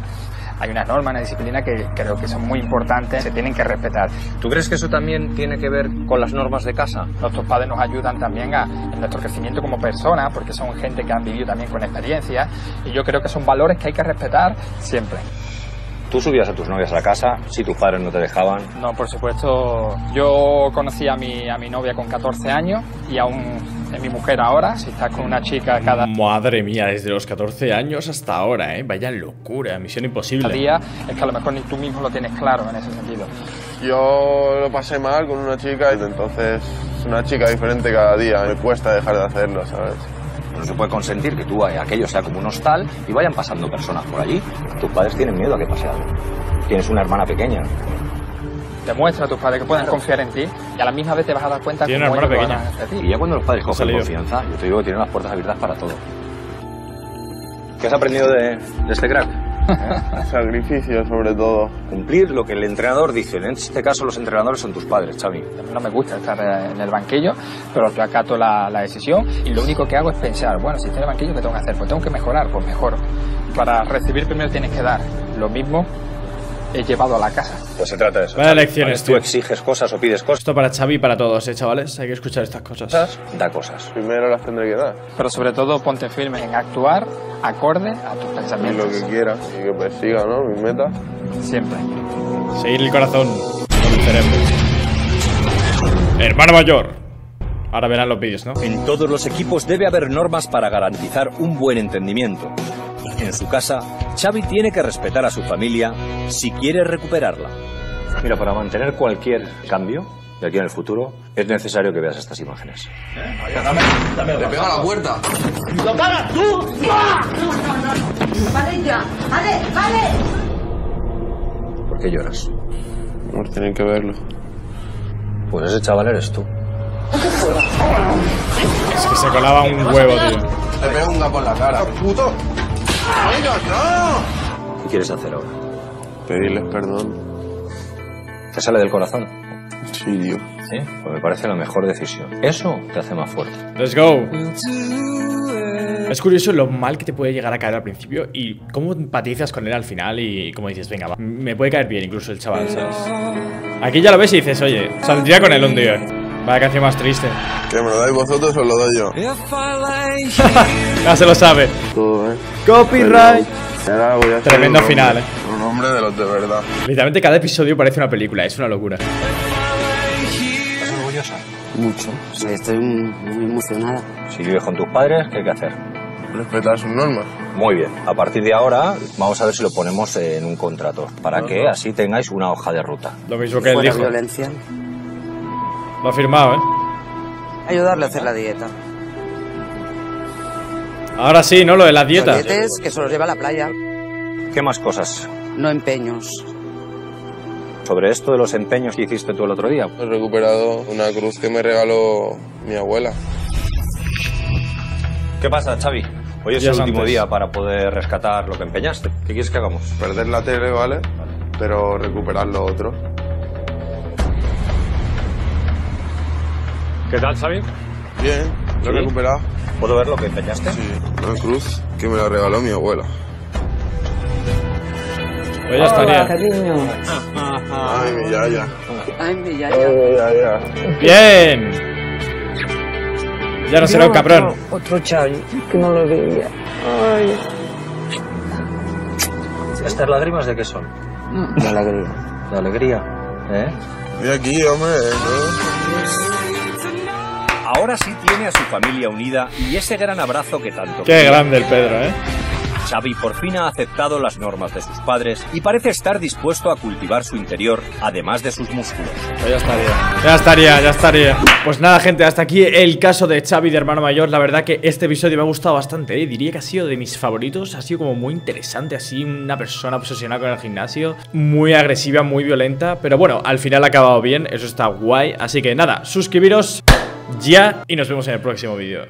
Hay unas normas, una disciplina que creo que son muy importantes, se tienen que respetar. ¿Tú crees que eso también tiene que ver con las normas de casa? Nuestros padres nos ayudan también a, en nuestro crecimiento como personas, porque son gente que han vivido también con experiencia, y yo creo que son valores que hay que respetar siempre. Tú subías a tus novias a la casa si tus padres no te dejaban. No, por supuesto. Yo conocí a mi, a mi novia con 14 años y aún es mi mujer ahora. Si estás con una chica cada Madre mía, desde los 14 años hasta ahora, ¿eh? Vaya locura, misión imposible. día, es que a lo mejor ni tú mismo lo tienes claro en ese sentido. Yo lo pasé mal con una chica y entonces es una chica diferente cada día. Me cuesta dejar de hacerlo, ¿sabes? No se puede consentir que tú eh, aquello sea como un hostal y vayan pasando personas por allí. Tus padres tienen miedo a que pase algo. Tienes una hermana pequeña. Demuestra a tus padres que pueden confiar en ti y a la misma vez te vas a dar cuenta que una hermana pequeña. van a hacer a ti. Y ya cuando los padres cogen salido. confianza, yo te digo que tienen las puertas abiertas para todo. ¿Qué has aprendido de, de este crack? Sacrificio, sobre todo. Cumplir lo que el entrenador dice. En este caso, los entrenadores son tus padres, Xavi. No me gusta estar eh, en el banquillo, pero yo acato la, la decisión y lo único que hago es pensar, bueno, si estoy en el banquillo, ¿qué tengo que hacer? Pues tengo que mejorar, pues mejoro. Para recibir primero tienes que dar. Lo mismo he llevado a la casa. Pues se trata de eso. Vaya lecciones, Tú tío. exiges cosas o pides cosas. Esto para Xavi y para todos, ¿eh, chavales? Hay que escuchar estas cosas. Da cosas. Primero las tendré que dar. Pero sobre todo ponte firme en actuar acorde a tus Y pensamientos. lo que quiera y que persiga, ¿no? Mi meta. Siempre. Seguir el corazón con el cerebro. Hermano mayor. Ahora verán los vídeos, ¿no? En todos los equipos debe haber normas para garantizar un buen entendimiento. En su casa, Xavi tiene que respetar a su familia si quiere recuperarla. Mira, para mantener cualquier cambio de aquí en el futuro, es necesario que veas estas imágenes. Le pega a la puerta. ¡Lo pagas tú! Vale ya, vale, vale. ¿Por qué lloras? Tienen que verlo. Pues ese chaval eres tú. Es que se colaba un huevo, tío. Le pega un gapo en la cara. ¡Puto! ¡Venga, no! ¿Qué quieres hacer ahora? Pedirles perdón. ¿Te sale del corazón? Sí, tío. Sí, pues me parece la mejor decisión. Eso te hace más fuerte. Let's go. Es curioso lo mal que te puede llegar a caer al principio y cómo empatizas con él al final y cómo dices, venga, va, me puede caer bien incluso el chaval, ¿sabes? Aquí ya lo ves y dices, oye, saldría con él un día. Vaya canción más triste. ¿Que me lo dais vosotros o lo doy yo? Ya se lo sabe. Todo, ¿eh? Copyright. Ahora voy a hacer Tremendo final, nombre, ¿eh? Un nombre de los de verdad. Literalmente cada episodio parece una película, es una locura. ¿Estás orgullosa? Mucho. Sí, estoy muy emocionada. Si vives con tus padres, ¿qué hay que hacer? Respetar sus normas. Muy bien. A partir de ahora, vamos a ver si lo ponemos en un contrato. Para que así tengáis una hoja de ruta. Lo mismo que él dijo. violencia. Lo ha firmado, ¿eh? Ayudarle a hacer la dieta. Ahora sí, ¿no? Lo de la dieta. Los dietes que se los lleva a la playa. ¿Qué más cosas? No empeños. Sobre esto de los empeños que hiciste tú el otro día. He recuperado una cruz que me regaló mi abuela. ¿Qué pasa, Xavi? Hoy es el último antes. día para poder rescatar lo que empeñaste. ¿Qué quieres que hagamos? Perder la tele, ¿vale? Pero recuperar lo otro. ¿Qué tal, Xavi? Bien, lo ¿Sí? he recuperado. ¿Puedo ver lo que empeñaste? Sí, una cruz que me la regaló mi abuela. Pues ya estaría. cariño. Ay, mi yaya. Ay, mi Ay, yaya. mi yaya. Bien. Ya no será un cabrón. Otro Xavi, que no lo veía. Ay. ¿Estas lágrimas de qué son? De alegría. De alegría. ¿Eh? Mira aquí, hombre. Ahora sí tiene a su familia unida y ese gran abrazo que tanto Qué grande el Pedro, ¿eh? Xavi por fin ha aceptado las normas de sus padres y parece estar dispuesto a cultivar su interior, además de sus músculos. Pues ya estaría. Ya estaría, ya estaría. Pues nada, gente, hasta aquí el caso de Xavi de hermano mayor. La verdad que este episodio me ha gustado bastante, ¿eh? Diría que ha sido de mis favoritos. Ha sido como muy interesante, así, una persona obsesionada con el gimnasio. Muy agresiva, muy violenta. Pero bueno, al final ha acabado bien. Eso está guay. Así que nada, suscribiros ya y nos vemos en el próximo vídeo.